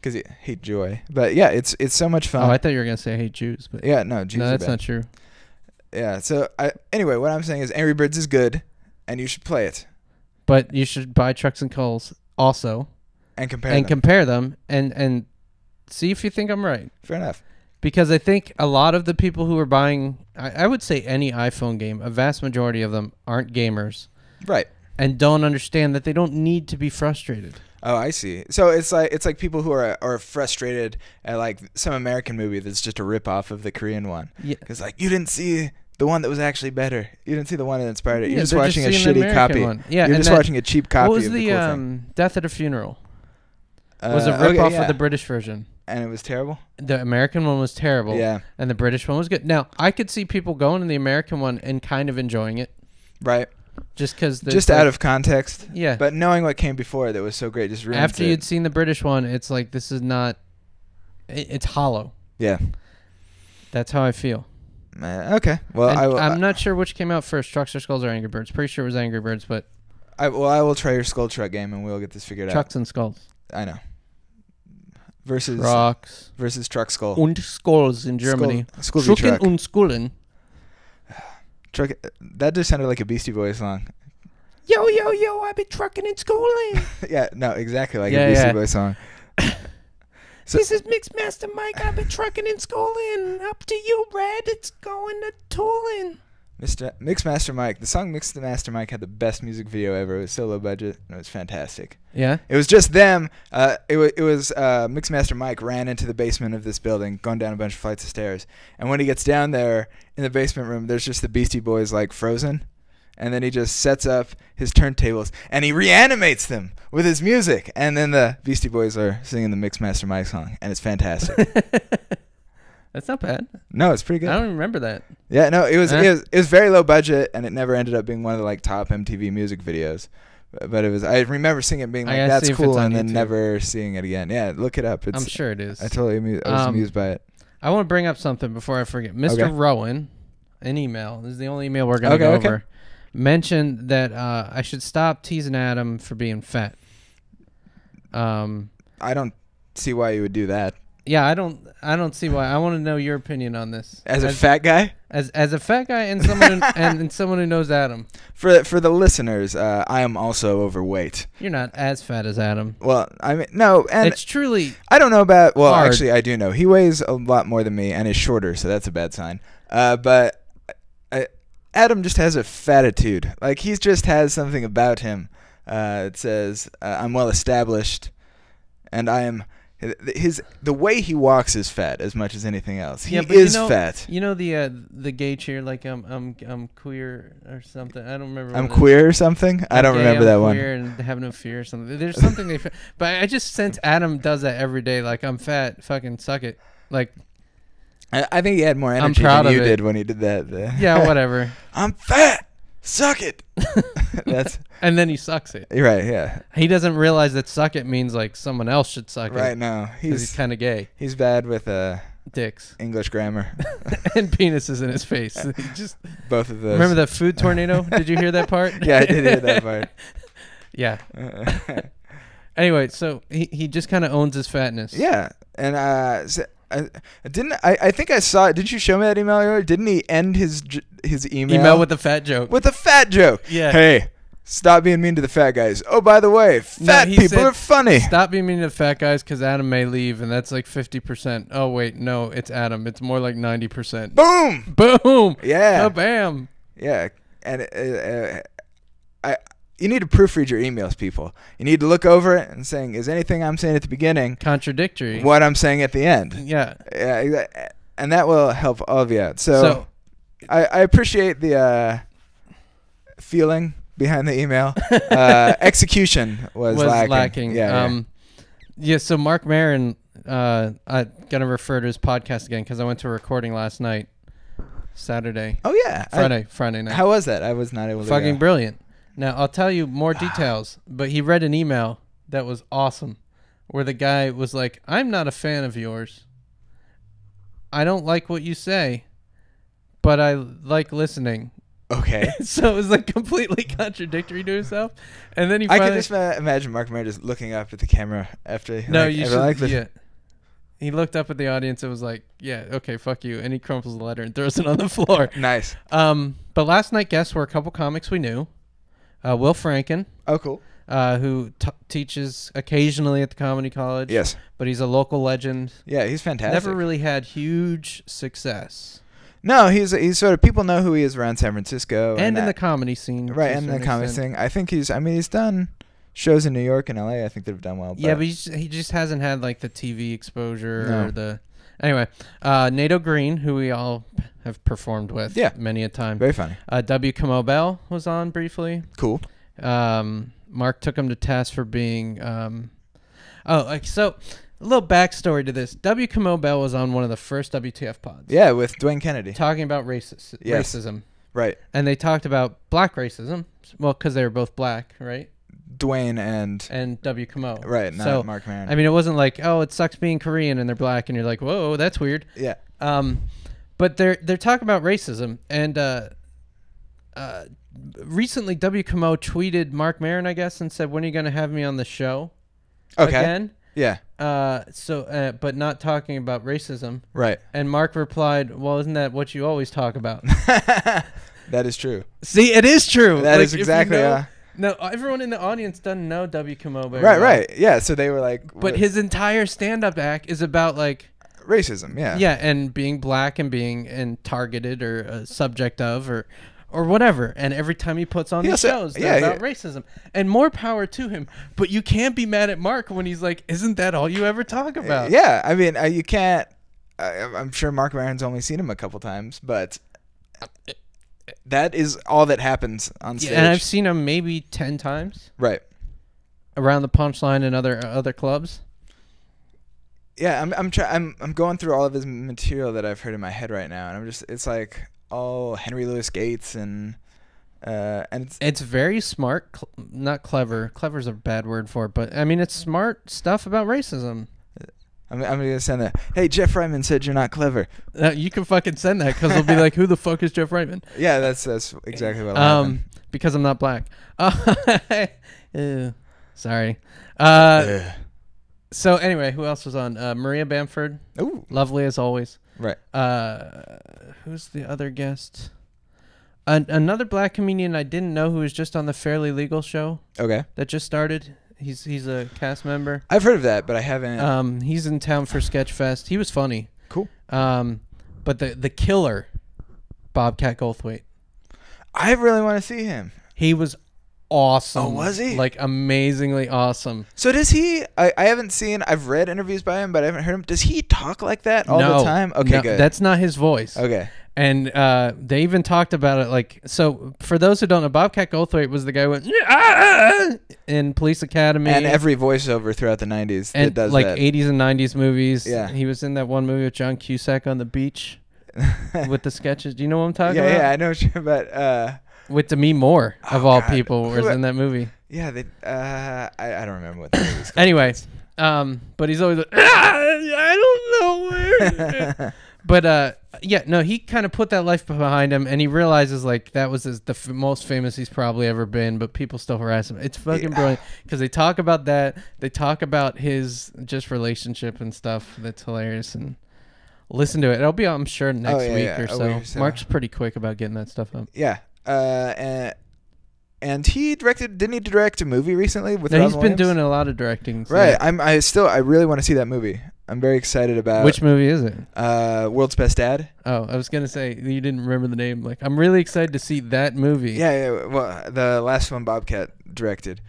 because you hate joy. But yeah, it's it's so much fun. Oh, I thought you were gonna say I hate Jews, but yeah, no, Jews no, that's not true. Yeah. So I anyway, what I'm saying is Angry Birds is good, and you should play it But you should buy Trucks and Skulls also and compare and them. compare them and and see if you think I'm right. Fair enough. Because I think a lot of the people who are buying, I, I would say any iPhone game, a vast majority of them aren't gamers Right. and don't understand that they don't need to be frustrated. Oh, I see. So it's like it's like people who are are frustrated at like some American movie that's just a rip off of the Korean one. Yeah. Because like you didn't see the one that was actually better. You didn't see the one that inspired it. You're Yeah, just watching a shitty copy. one. Yeah, You're just that- watching a cheap copy what was of the, the, cool thing. um, Death at a Funeral? was Uh, a rip okay, off yeah. of the British version. and it was terrible. The American one was terrible. Yeah. And the British one was good. Now, I could see people going to the American one and kind of enjoying it Right. Just because. Just out of context. Yeah. But knowing what came before that was so great just ruins After it. you'd seen the British one, it's like, this is not. It, it's hollow. yeah. That's how I feel. Uh, okay. Well, And I, i'm not sure which came out first, Trucks or Skulls or Angry Birds. Pretty sure it was Angry Birds, but I, well, I will try your Skull Truck game and we'll get this figured Trucks and Skulls. out. I know. Versus Trucks versus Truck Skull. und Skulls in Germany. Skull, Skull Trucken Truck. und Skullen. Truck. That just sounded like a Beastie Boys song. Yo, yo, yo, I've been trucking and schooling. yeah. No. Exactly like Yeah, a Beastie yeah. Boys song. So- this is Mixmaster Mike. I've been trucking and schooling. Up to you, Red. It's going to tooling. Mr. Mixmaster Mike. The song Mixmaster Mike had the best music video ever. It was so low budget and it was fantastic. Yeah. It was just them. Uh, it was it was uh, Mixmaster Mike ran into the basement of this building, going down a bunch of flights of stairs. And when he gets down there in the basement room, there's just the Beastie Boys like frozen. And then he just sets up his turntables and he reanimates them with his music. And then the Beastie Boys are singing the Mixmaster Mike song, and it's fantastic. That's not bad. no, it's pretty good. I don't even remember that. Yeah, no, it was, Huh? it was it was very low budget, and it never ended up being one of the like top MTV music videos. But it was. I remember seeing it being like that's cool, and then YouTube. never seeing it again. Yeah, look it up. It's, I'm sure it is. I totally amu- I was Um, amused by it. I want to bring up something before I forget. Mr. Okay. Rowan, an email. This is the only email we're going to Okay, go okay. over. Mentioned that uh, I should stop teasing Adam for being fat. Um, I don't see why you would do that yeah, I don't, I don't see why. I want to know your opinion on this. as a fat guy. as as a fat guy and someone who, and, and someone who knows Adam. For for the listeners, uh, I am also overweight. You're not as fat as Adam. Well, I mean, no, and it's truly I don't know about. Well, hard. actually, I do know. He weighs a lot more than me and is shorter, so that's a bad sign. Uh, but I, Adam just has a fatitude. Like he just has something about him. Uh, it says, uh, "I'm well established, and I am." His the way he walks is fat as much as anything else. He Yeah, but you is know- fat. you know the uh, the gay cheer like I'm I'm I'm queer or something. I don't remember. I'm is. queer or something. I don't gay, remember I'm that one. queer And have no fear or something. There's something they. But I just sense Adam does that every day. Like I'm fat. Fucking suck it. Like I, I think he had more I'm energy proud than you did when he did that. yeah, whatever. I'm fat. Suck it. That's and then he sucks it. right. Yeah, He doesn't realize that suck it means like someone else should suck right. it. now 'cause he's he's kind of gay. he's bad with uh Dicks English grammar. and penises in his face. He just Both of those. remember that food tornado? Did you hear that part? Yeah, I did hear that part. yeah. Anyway, so he, he just kind of owns his fatness. yeah, and uh, so, I, I didn't I, I think I saw. It. Did you show me that email earlier? Didn't he end his j- his email, Email with the fat joke. with a fat joke? Yeah. Hey, stop being mean to the fat guys. Oh, by the way, fat he people said, are funny. Stop being mean to the fat guys because Adam may leave, and that's like fifty percent. Oh wait, no, it's Adam. It's more like ninety percent. Boom. Boom. Yeah. bam. Yeah, and uh, uh, I you need to proofread your emails, people. You need to look over it and saying, is anything I'm saying at the beginning Contradictory. what I'm saying at the end? Yeah. Yeah, and that will help all of you out. So, So, I, I appreciate the uh, feeling behind the email. uh, execution was, was lacking. lacking. Yeah, yeah. um, yeah. So Marc Maron, uh, I'm gonna refer to his podcast again because I went to a recording last night, Saturday, oh yeah, I- Friday, Friday night. how was that? I was not able to. Fucking brilliant. Now I'll tell you more details, but he read an email that was awesome, where the guy was like, "I'm not a fan of yours. I don't like what you say, but I like listening." Okay. so it was like completely contradictory to himself, and then he. I can just imagine Marc Maron just looking up at the camera after. No, like, you should. like this? yeah. He looked up at the audience and was like, "Yeah, okay, fuck you," and he crumples the letter and throws it on the floor. Nice. Um, but last night guests were a couple comics we knew. Uh, Will Franken, Oh, cool. uh, who t- teaches occasionally at the comedy college. Yes. but he's a local legend. Yeah, he's fantastic. Never really had huge success, No, he's he's sort of people know who he is around San Francisco and in the comedy scene, right and the comedy thing. I think he's. I mean, he's done shows in New York and L.A. I think they've done well. Yeah, but he's, he just hasn't had like the TV exposure No. or the. Anyway, uh, Nato Green, who we all have performed with, Yeah. many a time. very funny. Uh, W. Kamau Bell was on briefly. Cool. Um, Marc took him to task for being. Um, oh, like so. A little backstory to this: W. Kamau Bell was on one of the first WTF pods, Yeah, with Dwayne Kennedy. talking about racist Yes. racism, Right. and they talked about black racism. Well, because they were both black, right? Dwayne and And W. Kamau. right, not So, Marc Maron. I mean, it wasn't like, oh, it sucks being Korean and they're black, and you're like, whoa, that's weird. yeah. Um, but they're they're talking about racism, and uh, uh, recently W. Kamau tweeted Marc Maron, I guess, and said, "When are you going to have me on the show Okay. again?" Yeah. Uh, so, uh, but not talking about racism. Right. And Marc replied, "Well, isn't that what you always talk about?" that is true. See, it is true. That Like, is if you exactly. know- uh, no, everyone in the audience doesn't know W. Very right. well. Right. Yeah. So they were like, But his entire stand-up act is about like racism. Yeah. yeah, and being black and being and targeted or a subject of or or whatever. And every time he puts on He these also- shows, they're yeah, about racism. And more power to him. But you can't be mad at Marc when he's like, "Isn't that all you ever talk about?" Yeah. I mean, uh, you can't. Uh, I'm sure Marc Maron's only seen him a couple times, but that is all that happens on Yeah, stage. and I've seen him maybe ten times right. around the punchline and other other clubs. Yeah, I'm I'm try- I'm I'm going through all of his material that I've heard in my head right now, and I'm just it's like all Henry Louis Gates and uh and it's It's very smart, cl- not clever. Clever's a bad word for it, but I mean it's smart stuff about racism. I'm I'm gonna send that. Hey, Jeff Reitman said you're not clever. Uh, you can fucking send that because they'll be like, "Who the fuck is Jeff Reitman?" Yeah, that's that's exactly what. Um, because I'm not black. Uh, sorry. Uh, so anyway, who else was on? Uh, Maria Bamford, Ooh, lovely as always. right. Uh, who's the other guest? An- another black comedian I didn't know who was just on the Fairly Legal show Okay, that just started. He's he's a cast member. I've heard of that, but I haven't. Um, he's in town for Sketchfest. He was funny. cool. Um, but the the killer, Bobcat Goldthwait. I really want to see him. He was awesome. Oh, was he? Like amazingly awesome. So does he? I, I haven't seen. I've read interviews by him, but I haven't heard him. Does he talk like that all no, the time? Okay, no, good. That's not his voice. okay. And uh, they even talked about it. Like, so for those who don't know, Bobcat Goldthwait was the guy who went ah, ah," in Police Academy And every voiceover throughout the '90s that and does like that. 80s and 90s movies. Yeah. he was in that one movie with John Cusack on the beach with the sketches. Do you know what I'm talking yeah, about? yeah, yeah, I know, what but uh, with Demi Moore of Oh, all God. people was in that movie. Yeah, they. Uh, I, I don't remember what the movie's called. Anyway, um, but he's always like, "Ah, I don't know where. but uh, yeah, no, he kind of put that life behind him, and he realizes like that was his, the f- most famous he's probably ever been. But people still harass him. It's fucking Yeah. brilliant because they talk about that. They talk about his just relationship and stuff. That's hilarious and. Listen to it. It'll be, I'm sure, next yeah, week yeah, or so. week or so. Marc's pretty quick about getting that stuff up. yeah. Uh, and, and he directed. Didn't he direct a movie recently with? No, he's Robin been doing a lot of directing. so- Right. I'm. I still. I really want to see that movie. I'm very excited about. Which movie is it? Uh, World's Best Dad. Oh, I was gonna say you didn't remember the name. Like, I'm really excited to see that movie. Yeah, yeah. Well, the last one Bobcat directed,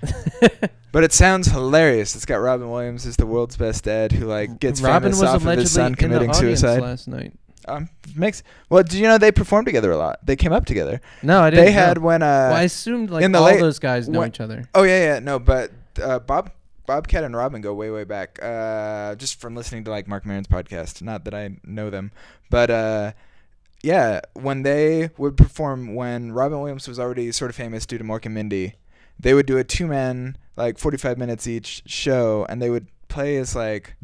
but it sounds hilarious. It's got Robin Williams as the world's best dad who like gets Robin famous off of his son committing suicide. last night. Um, makes well. Do you know they performed together a lot? They came up together. No, I didn't. They had when uh. well, I assumed like all late- those guys know when- each other. oh yeah, yeah. No, but uh, Bob. Bobcat and Robin go way, way back. Uh, just from listening to like Marc Maron's podcast. Not that I know them, but uh, yeah, when they would perform, when Robin Williams was already sort of famous due to Mork and Mindy, they would do a two man, like 45 minutes each show, and they would play as like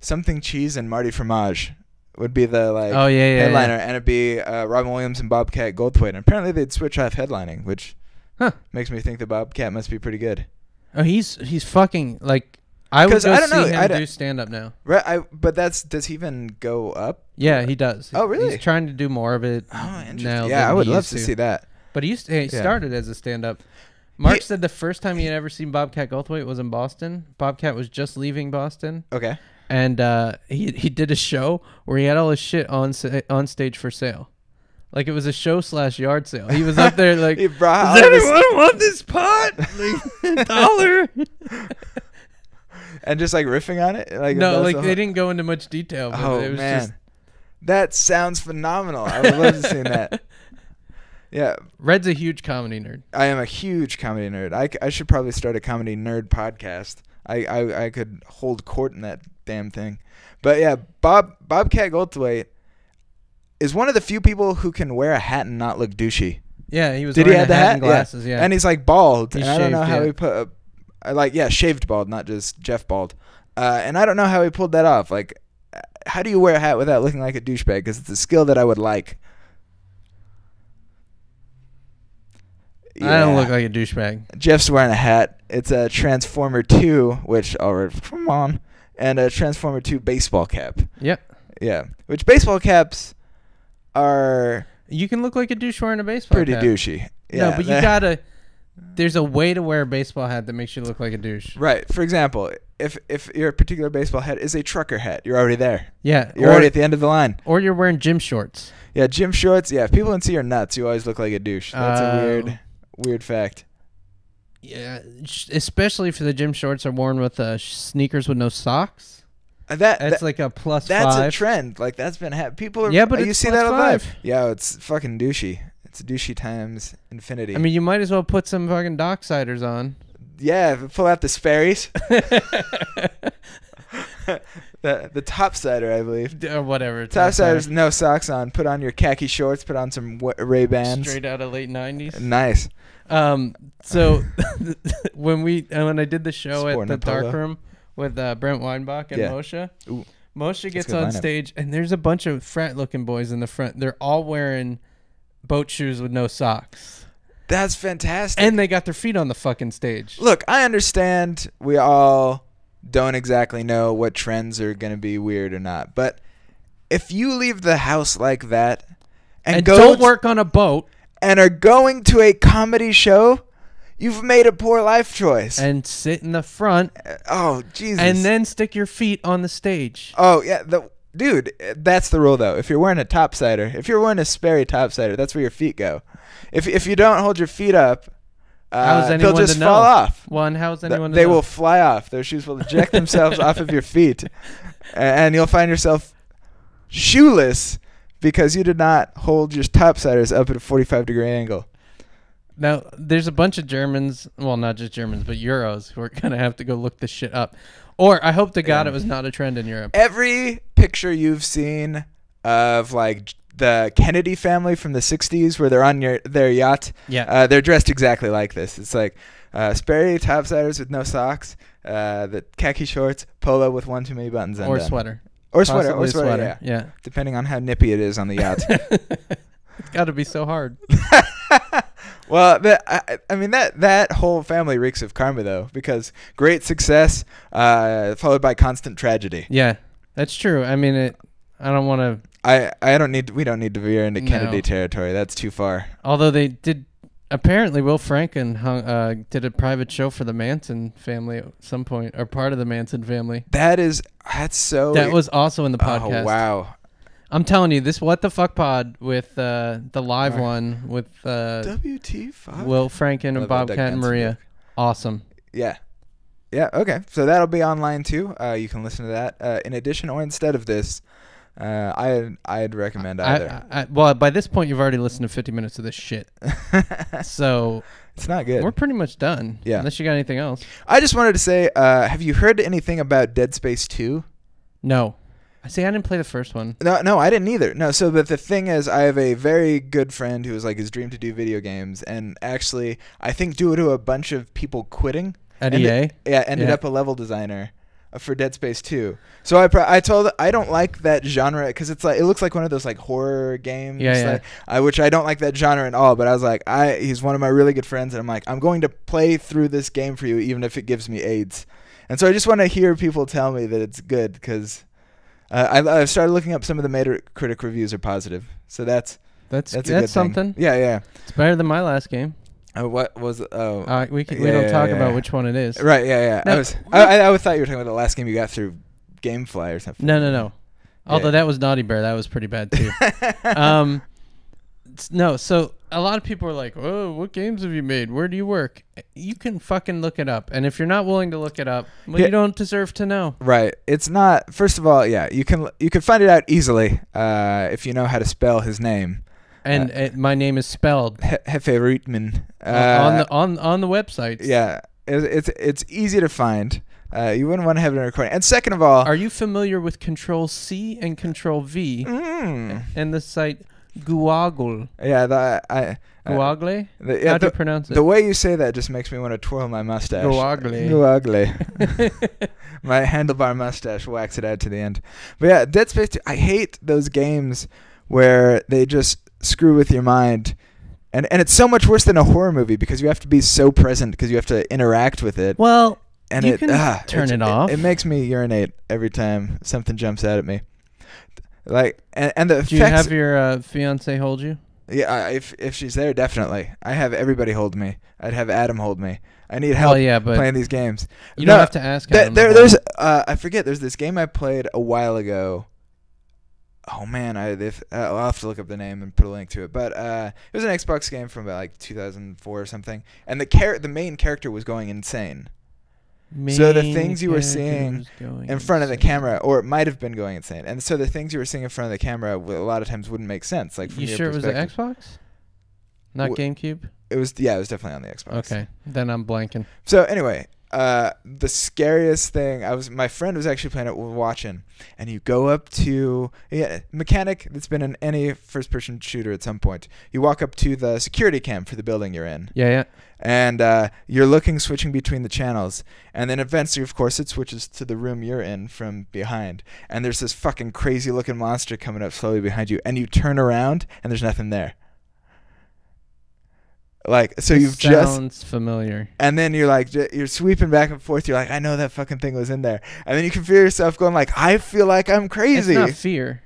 something cheese and Marty Fromage would be the like oh yeah, yeah. headliner, yeah. and it'd be uh, Robin Williams and Bobcat Goldthwait. And apparently they'd switch off headlining, which Huh. makes me think that Bobcat must be pretty good. Oh, he's he's fucking like. I would 'Cause go I don't see know, him I don't- do stand up now. Right, I, but that's does he even go up? Yeah, he does. Oh, really? He's trying to do more of it Oh, interesting. now. yeah, than I would he love used to see that. But he used to, he Yeah. started as a stand up. Marc He- said the first time he had ever seen Bobcat Goldthwait was in Boston. Bobcat was just leaving Boston. Okay. and uh, he he did a show where he had all his shit on sa- on stage for sale. Like it was a show slash yard sale. He was up there like, He brought does all of his- anyone want this pot? Like, dollar? and just like riffing on it. Like no, that's like the they whole- didn't go into much detail. But Oh it was man, just that sounds phenomenal. I would love to see that. Yeah, Red's a huge comedy nerd. I am a huge comedy nerd. I, c- I should probably start a comedy nerd podcast. I, I, I could hold court in that damn thing. But yeah, Bob Bobcat Goldthwait is one of the few people who can wear a hat and not look douchey. Yeah, he was. Did he have the hat and glasses? Yeah, And he's like bald. He's and I don't know how yeah. he put a, I like yeah, shaved bald, not just Jeff bald. Uh, and I don't know how he pulled that off. Like, uh, how do you wear a hat without looking like a douchebag? Because it's a skill that I would like. I don't look like a douchebag. Jeff's wearing a hat. It's a Transformer 2, which already come on, and a Transformer 2 baseball cap. Yep. Yeah, which baseball caps are You can look like a douche wearing a baseball pretty cap. douchey. Yeah, no, but you gotta. There's a way to wear a baseball hat that makes you look like a douche. right. For example, if if your particular baseball hat is a trucker hat, you're already there. Yeah, You're or, already at the end of the line. or you're wearing gym shorts. Yeah, gym shorts. Yeah, if people can see your nuts, you always look like a douche. That's a Oh. weird, weird fact. Yeah, sh- especially if the gym shorts are worn with uh, sh- sneakers with no socks. Uh, That, That's that- like a plus that's five. a trend. Like that's been ha- people. Are, Yeah, but uh, you see that all the time. five. Yeah, it's fucking douchey. It's douchey times infinity. I mean, you might as well put some fucking docksiders on. yeah, pull out the Sperry's, the the topsider, I believe. or whatever. Topsiders, no socks on. Put on your khaki shorts. Put on some Ray Bans. Straight out of late nineties. Nice. Um. So when we uh, when I did the show Sporting at the dark room with uh, Brent Weinbach and Yeah. Moshe, Ooh, Moshe gets on lineup. stage and there's a bunch of frat looking boys in the front. They're all wearing boat shoes with no socks, That's fantastic. and they got their feet on the fucking stage. Look, I understand we all don't exactly know what trends are going to be weird or not, but if you leave the house like that and, and go don't work on a boat and are going to a comedy show, you've made a poor life choice. and sit in the front Uh, oh, Jesus. and then stick your feet on the stage. Oh, yeah, the dude, that's the rule though. If you're wearing a topsider, if you're wearing a Sperry topsider, that's where your feet go. If if you don't hold your feet up, uh, How's they'll just to know? fall off. One, how's Th- anyone? to they know? will fly off. Their shoes will eject themselves off of your feet, a- and you'll find yourself shoeless because you did not hold your topsiders up at a 45 degree angle. Now, there's a bunch of Germans, well, not just Germans, but Euros who are going to have to go look this shit up. Or I hope to God Yeah. it was not a trend in Europe. Every picture you've seen of like the Kennedy family from the '60s, where they're on your, their yacht. Yeah. Uh, they're dressed exactly like this. It's like uh, Sperry topsiders with no socks, uh, the khaki shorts, polo with one too many buttons, or sweater. or sweater, or Possibly sweater, yeah, Yeah. depending on how nippy it is on the yacht. it's got to be so hard. well, that, I, I mean that that whole family reeks of karma though, because great success uh, followed by constant tragedy. Yeah, that's true. I mean, it. I don't want to. I I don't need we don't need to veer into No. Kennedy territory. That's too far. Although they did. Apparently, Will Franken hung, uh, did a private show for the Manson family at some point, or part of the Manson family. That is that's so. That was also in the podcast. Oh wow. I'm telling you, this what the fuck pod with uh, the live Right. one with uh, WT five. Will Franken and Love that Bobcat and Benson Maria. Awesome. Yeah. Yeah, okay. So that'll be online too. Uh, you can listen to that. Uh, in addition or instead of this, uh, I I'd recommend I, either. I, I, well, by this point, you've already listened to 50 minutes of this shit, so it's not good. we're pretty much done. Yeah. Unless you got anything else. I just wanted to say, uh, have you heard anything about Dead Space 2? No. I see. I didn't play the first one. No, no, I didn't either. No, so but the thing is, I have a very good friend who was like his dream to do video games, and actually, I think due to a bunch of people quitting, At ended- EA. yeah, ended Yeah. up a level designer uh, for Dead Space 2. So I I told I don't like that genre because it's like it looks like one of those like horror games, Yeah, yeah. like, I, which I don't like that genre at all. But I was like, I he's one of my really good friends, and I'm like, I'm going to play through this game for you, even if it gives me AIDS. And so I just want to hear people tell me that it's good because. Uh, I, I've started looking up some of the Metacritic reviews are positive, so that's That's that's that's, a good thing. something. Yeah, yeah. It's better than my last game. Uh, what was oh Uh, we can, we don't yeah, talk yeah, about yeah. which one it is. right? Yeah, yeah. I was I, I, I thought you were talking about the last game you got through GameFly or something. No, no, no. Although that was Naughty Bear, that was pretty bad too. um, s- no. So a lot of people are like, "Oh, what games have you made? Where do you work?" You can fucking look it up, and if you're not willing to look it up, well, Yeah. you don't deserve to know. Right. It's not. First of all, yeah, you can you can find it out easily uh, if you know how to spell his name. And uh, my name is spelled Hefe Rietman. Uh, on the on on the website. yeah, it, it's it's easy to find. Uh, you wouldn't want to have it in a recording. And second of all, Are you familiar with Control C and Control V mm, and the site Google? yeah, the, I, Google? the, yeah, How do you pronounce it? the way you say that just makes me want to twirl my mustache. Go ugly. my handlebar mustache, wax it out to the end. But yeah, Dead Space 2, I hate those games where they just screw with your mind. And and it's so much worse than a horror movie because you have to be so present because you have to interact with it. well, And you it can ah, turn it, it off. It, makes me urinate every time something jumps out at me. Like and, and the do you have your uh, fiance hold you? yeah, I- if if she's there, definitely. I have everybody hold me. I'd have Adam hold me. I need help yeah, but playing these games. you No, don't have to ask. Th- Adam there, there's uh, I forget. There's this game I played a while ago. Oh man, I if, uh, I'll have to look up the name and put a link to it. But uh, it was an Xbox game from about like 2004 or something, and the char- the main character was going insane so the things you were seeing in front of the camera, or it might have been going insane. And so the things you were seeing in front of the camera, a lot of times wouldn't make sense. Like from You your sure it was the. Xbox? Not Wh- GameCube? It was yeah, it was definitely on the Xbox. Okay, then I'm blanking. So anyway, uh, the scariest thing I was my friend was actually playing it watching, and you go up to yeah mechanic that's been in any first person shooter at some point. You walk up to the security cam for the building you're in, Yeah, yeah. and uh, you're looking switching between the channels, and then eventually, of course, it switches to the room you're in from behind, and there's this fucking crazy looking monster coming up slowly behind you, and you turn around and there's nothing there. Like so, This you've just sounds familiar. and then you're like you're sweeping back and forth. You're like, I know that fucking thing was in there, and then you can feel yourself going like, I feel like I'm crazy. It's not fear.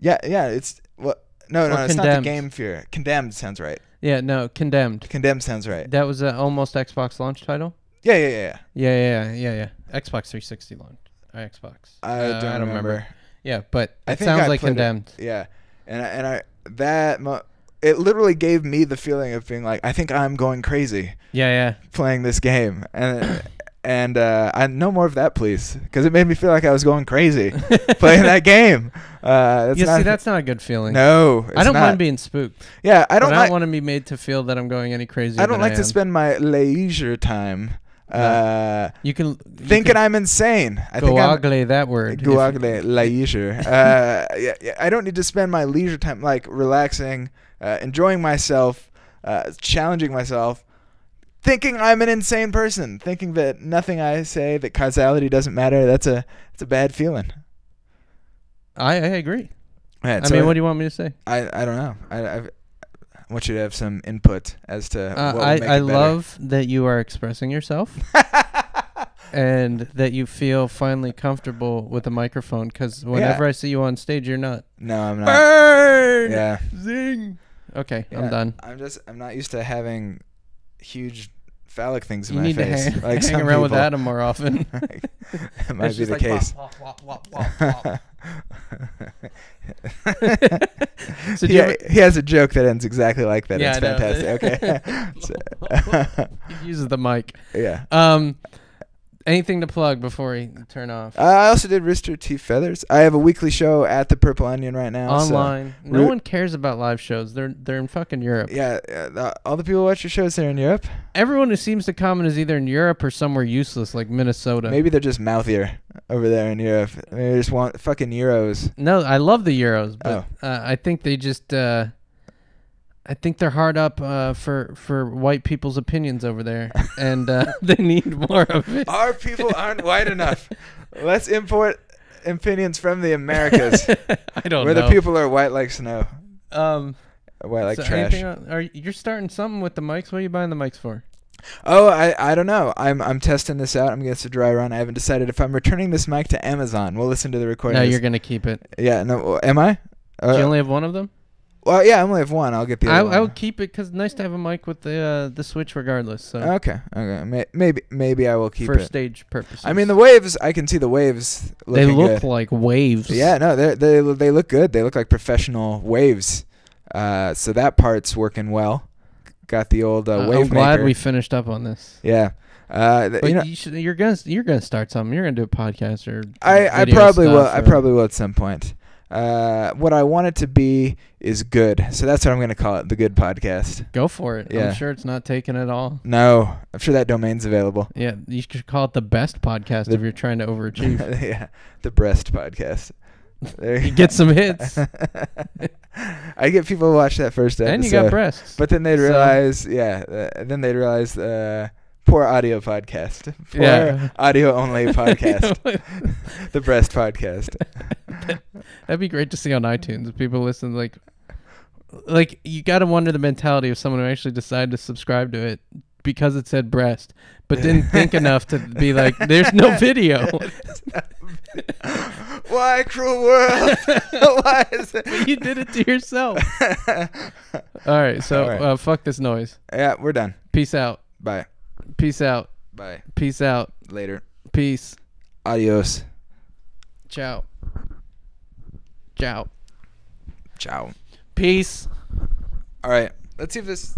yeah, yeah. It's what? No, no, Or it's not the game fear. Condemned sounds right. Yeah, no, condemned. Condemned sounds right. That was a almost Xbox launch title. Yeah, yeah, yeah. yeah. Yeah, yeah, yeah, yeah. Xbox 360 launch. Or Xbox. I, Uh, don't remember. Yeah, but I it think sounds I like played it. condemned. Yeah, and I, and I that mo- it literally gave me the feeling of being like, I think I'm going crazy Yeah, yeah. playing this game, and and uh, I no more of that, please, because it made me feel like I was going crazy playing that game. Uh, yeah, not, see, that's not a good feeling. no. I don't not. mind being spooked. Yeah, I don't I don't want to be made to feel that I'm going any crazy. I don't like to spend my leisure time Uh, You can you thinking can I'm insane. I think I'm that word. Google leisure. uh, yeah, yeah, I don't need to spend my leisure time like relaxing, uh, enjoying myself, uh, challenging myself, thinking I'm an insane person, thinking that nothing I say, that causality doesn't matter. That's a that's a bad feeling. I, I agree. Right, I so mean, what do you want me to say? I I don't know. I I've, I want you to have some input as to Uh, I I love that you are expressing yourself and that you feel finally comfortable with a microphone. Because whenever I see you on stage, you're not. no, I'm not. Burn. Yeah. Zing. Okay, Yeah, I'm done. I'm just I'm not used to having huge phallic things in You my need face. to hang, like hang some around with. Adam more often. it might It's be just the like case. wop, wop, wop, wop, wop. So do he, ever- he has a joke that ends exactly like that. Yeah, it's I know. fantastic. Okay. So- he uses the mic. yeah. Um, anything to plug before we turn off? I also did Rooster T. Feathers. I have a weekly show at the Purple Onion right now. so- Online. no Root- one cares about live shows. They're they're in fucking Europe. yeah, all the people who watch your shows there in Europe. Everyone who seems to comment is either in Europe or somewhere useless like Minnesota. Maybe they're just mouthier over there in Europe. Maybe they just want fucking euros. No, I love the Euros, but Oh. uh, I think they just uh, I think they're hard up uh, for for white people's opinions over there, and uh, they need more of it. Our people aren't white enough. Let's import opinions from the Americas, I don't where know. the people are white like snow, um, white like so trash. are you- you're starting something with the mics? What are you buying the mics for? Oh, I, I don't know. I'm I'm testing this out. I'm against a dry run. I haven't decided if I'm returning this mic to Amazon. We'll listen to the recording. No, you're gonna keep it. Yeah. No. Am I? Do Uh, you only have one of them? Well, yeah. I only have one. I'll get the I, other I one. would keep it because nice to have a mic with the uh, the switch regardless. So Okay. Okay. May, maybe maybe I will keep for it. stage purposes. I mean the waves. I can see the waves. they Looking look good. like waves. Yeah. No. They they they look good. They look like professional waves. Uh, so that part's working well. Got the old uh, Uh, wave I'm glad maker. we finished up on this. Yeah. Uh, th- But you know, you should, you're gonna you're gonna start something. You're gonna do a podcast or I, I video probably will. stuff I or- probably will at some point. Uh, what I want it to be is good. So that's what I'm going to call it, the good podcast. go for it. Yeah. I'm sure it's not taken at all. No, I'm sure that domain's available. Yeah, you should call it the best podcast The- if you're trying to overachieve. yeah, the breast podcast. There you get some hits, I get people to watch that first episode. and you got breasts. But then they'd So- realize, yeah, uh, then they'd realize, uh, poor audio podcast. Poor Yeah. audio only podcast. the breast podcast. That'd be great to see on iTunes. If people listen, like, like you got to wonder the mentality of someone who actually decided to subscribe to it because it said breast, but didn't think enough to be like, "There's no video." Why, cruel world? Why is it? But you did it to yourself. All right, so All right. Uh, fuck this noise. yeah, we're done. Peace out. Bye. Peace out. Bye. Peace out. Later. Peace. Adios. Ciao. Ciao. Ciao. Peace. All right. Let's see if this.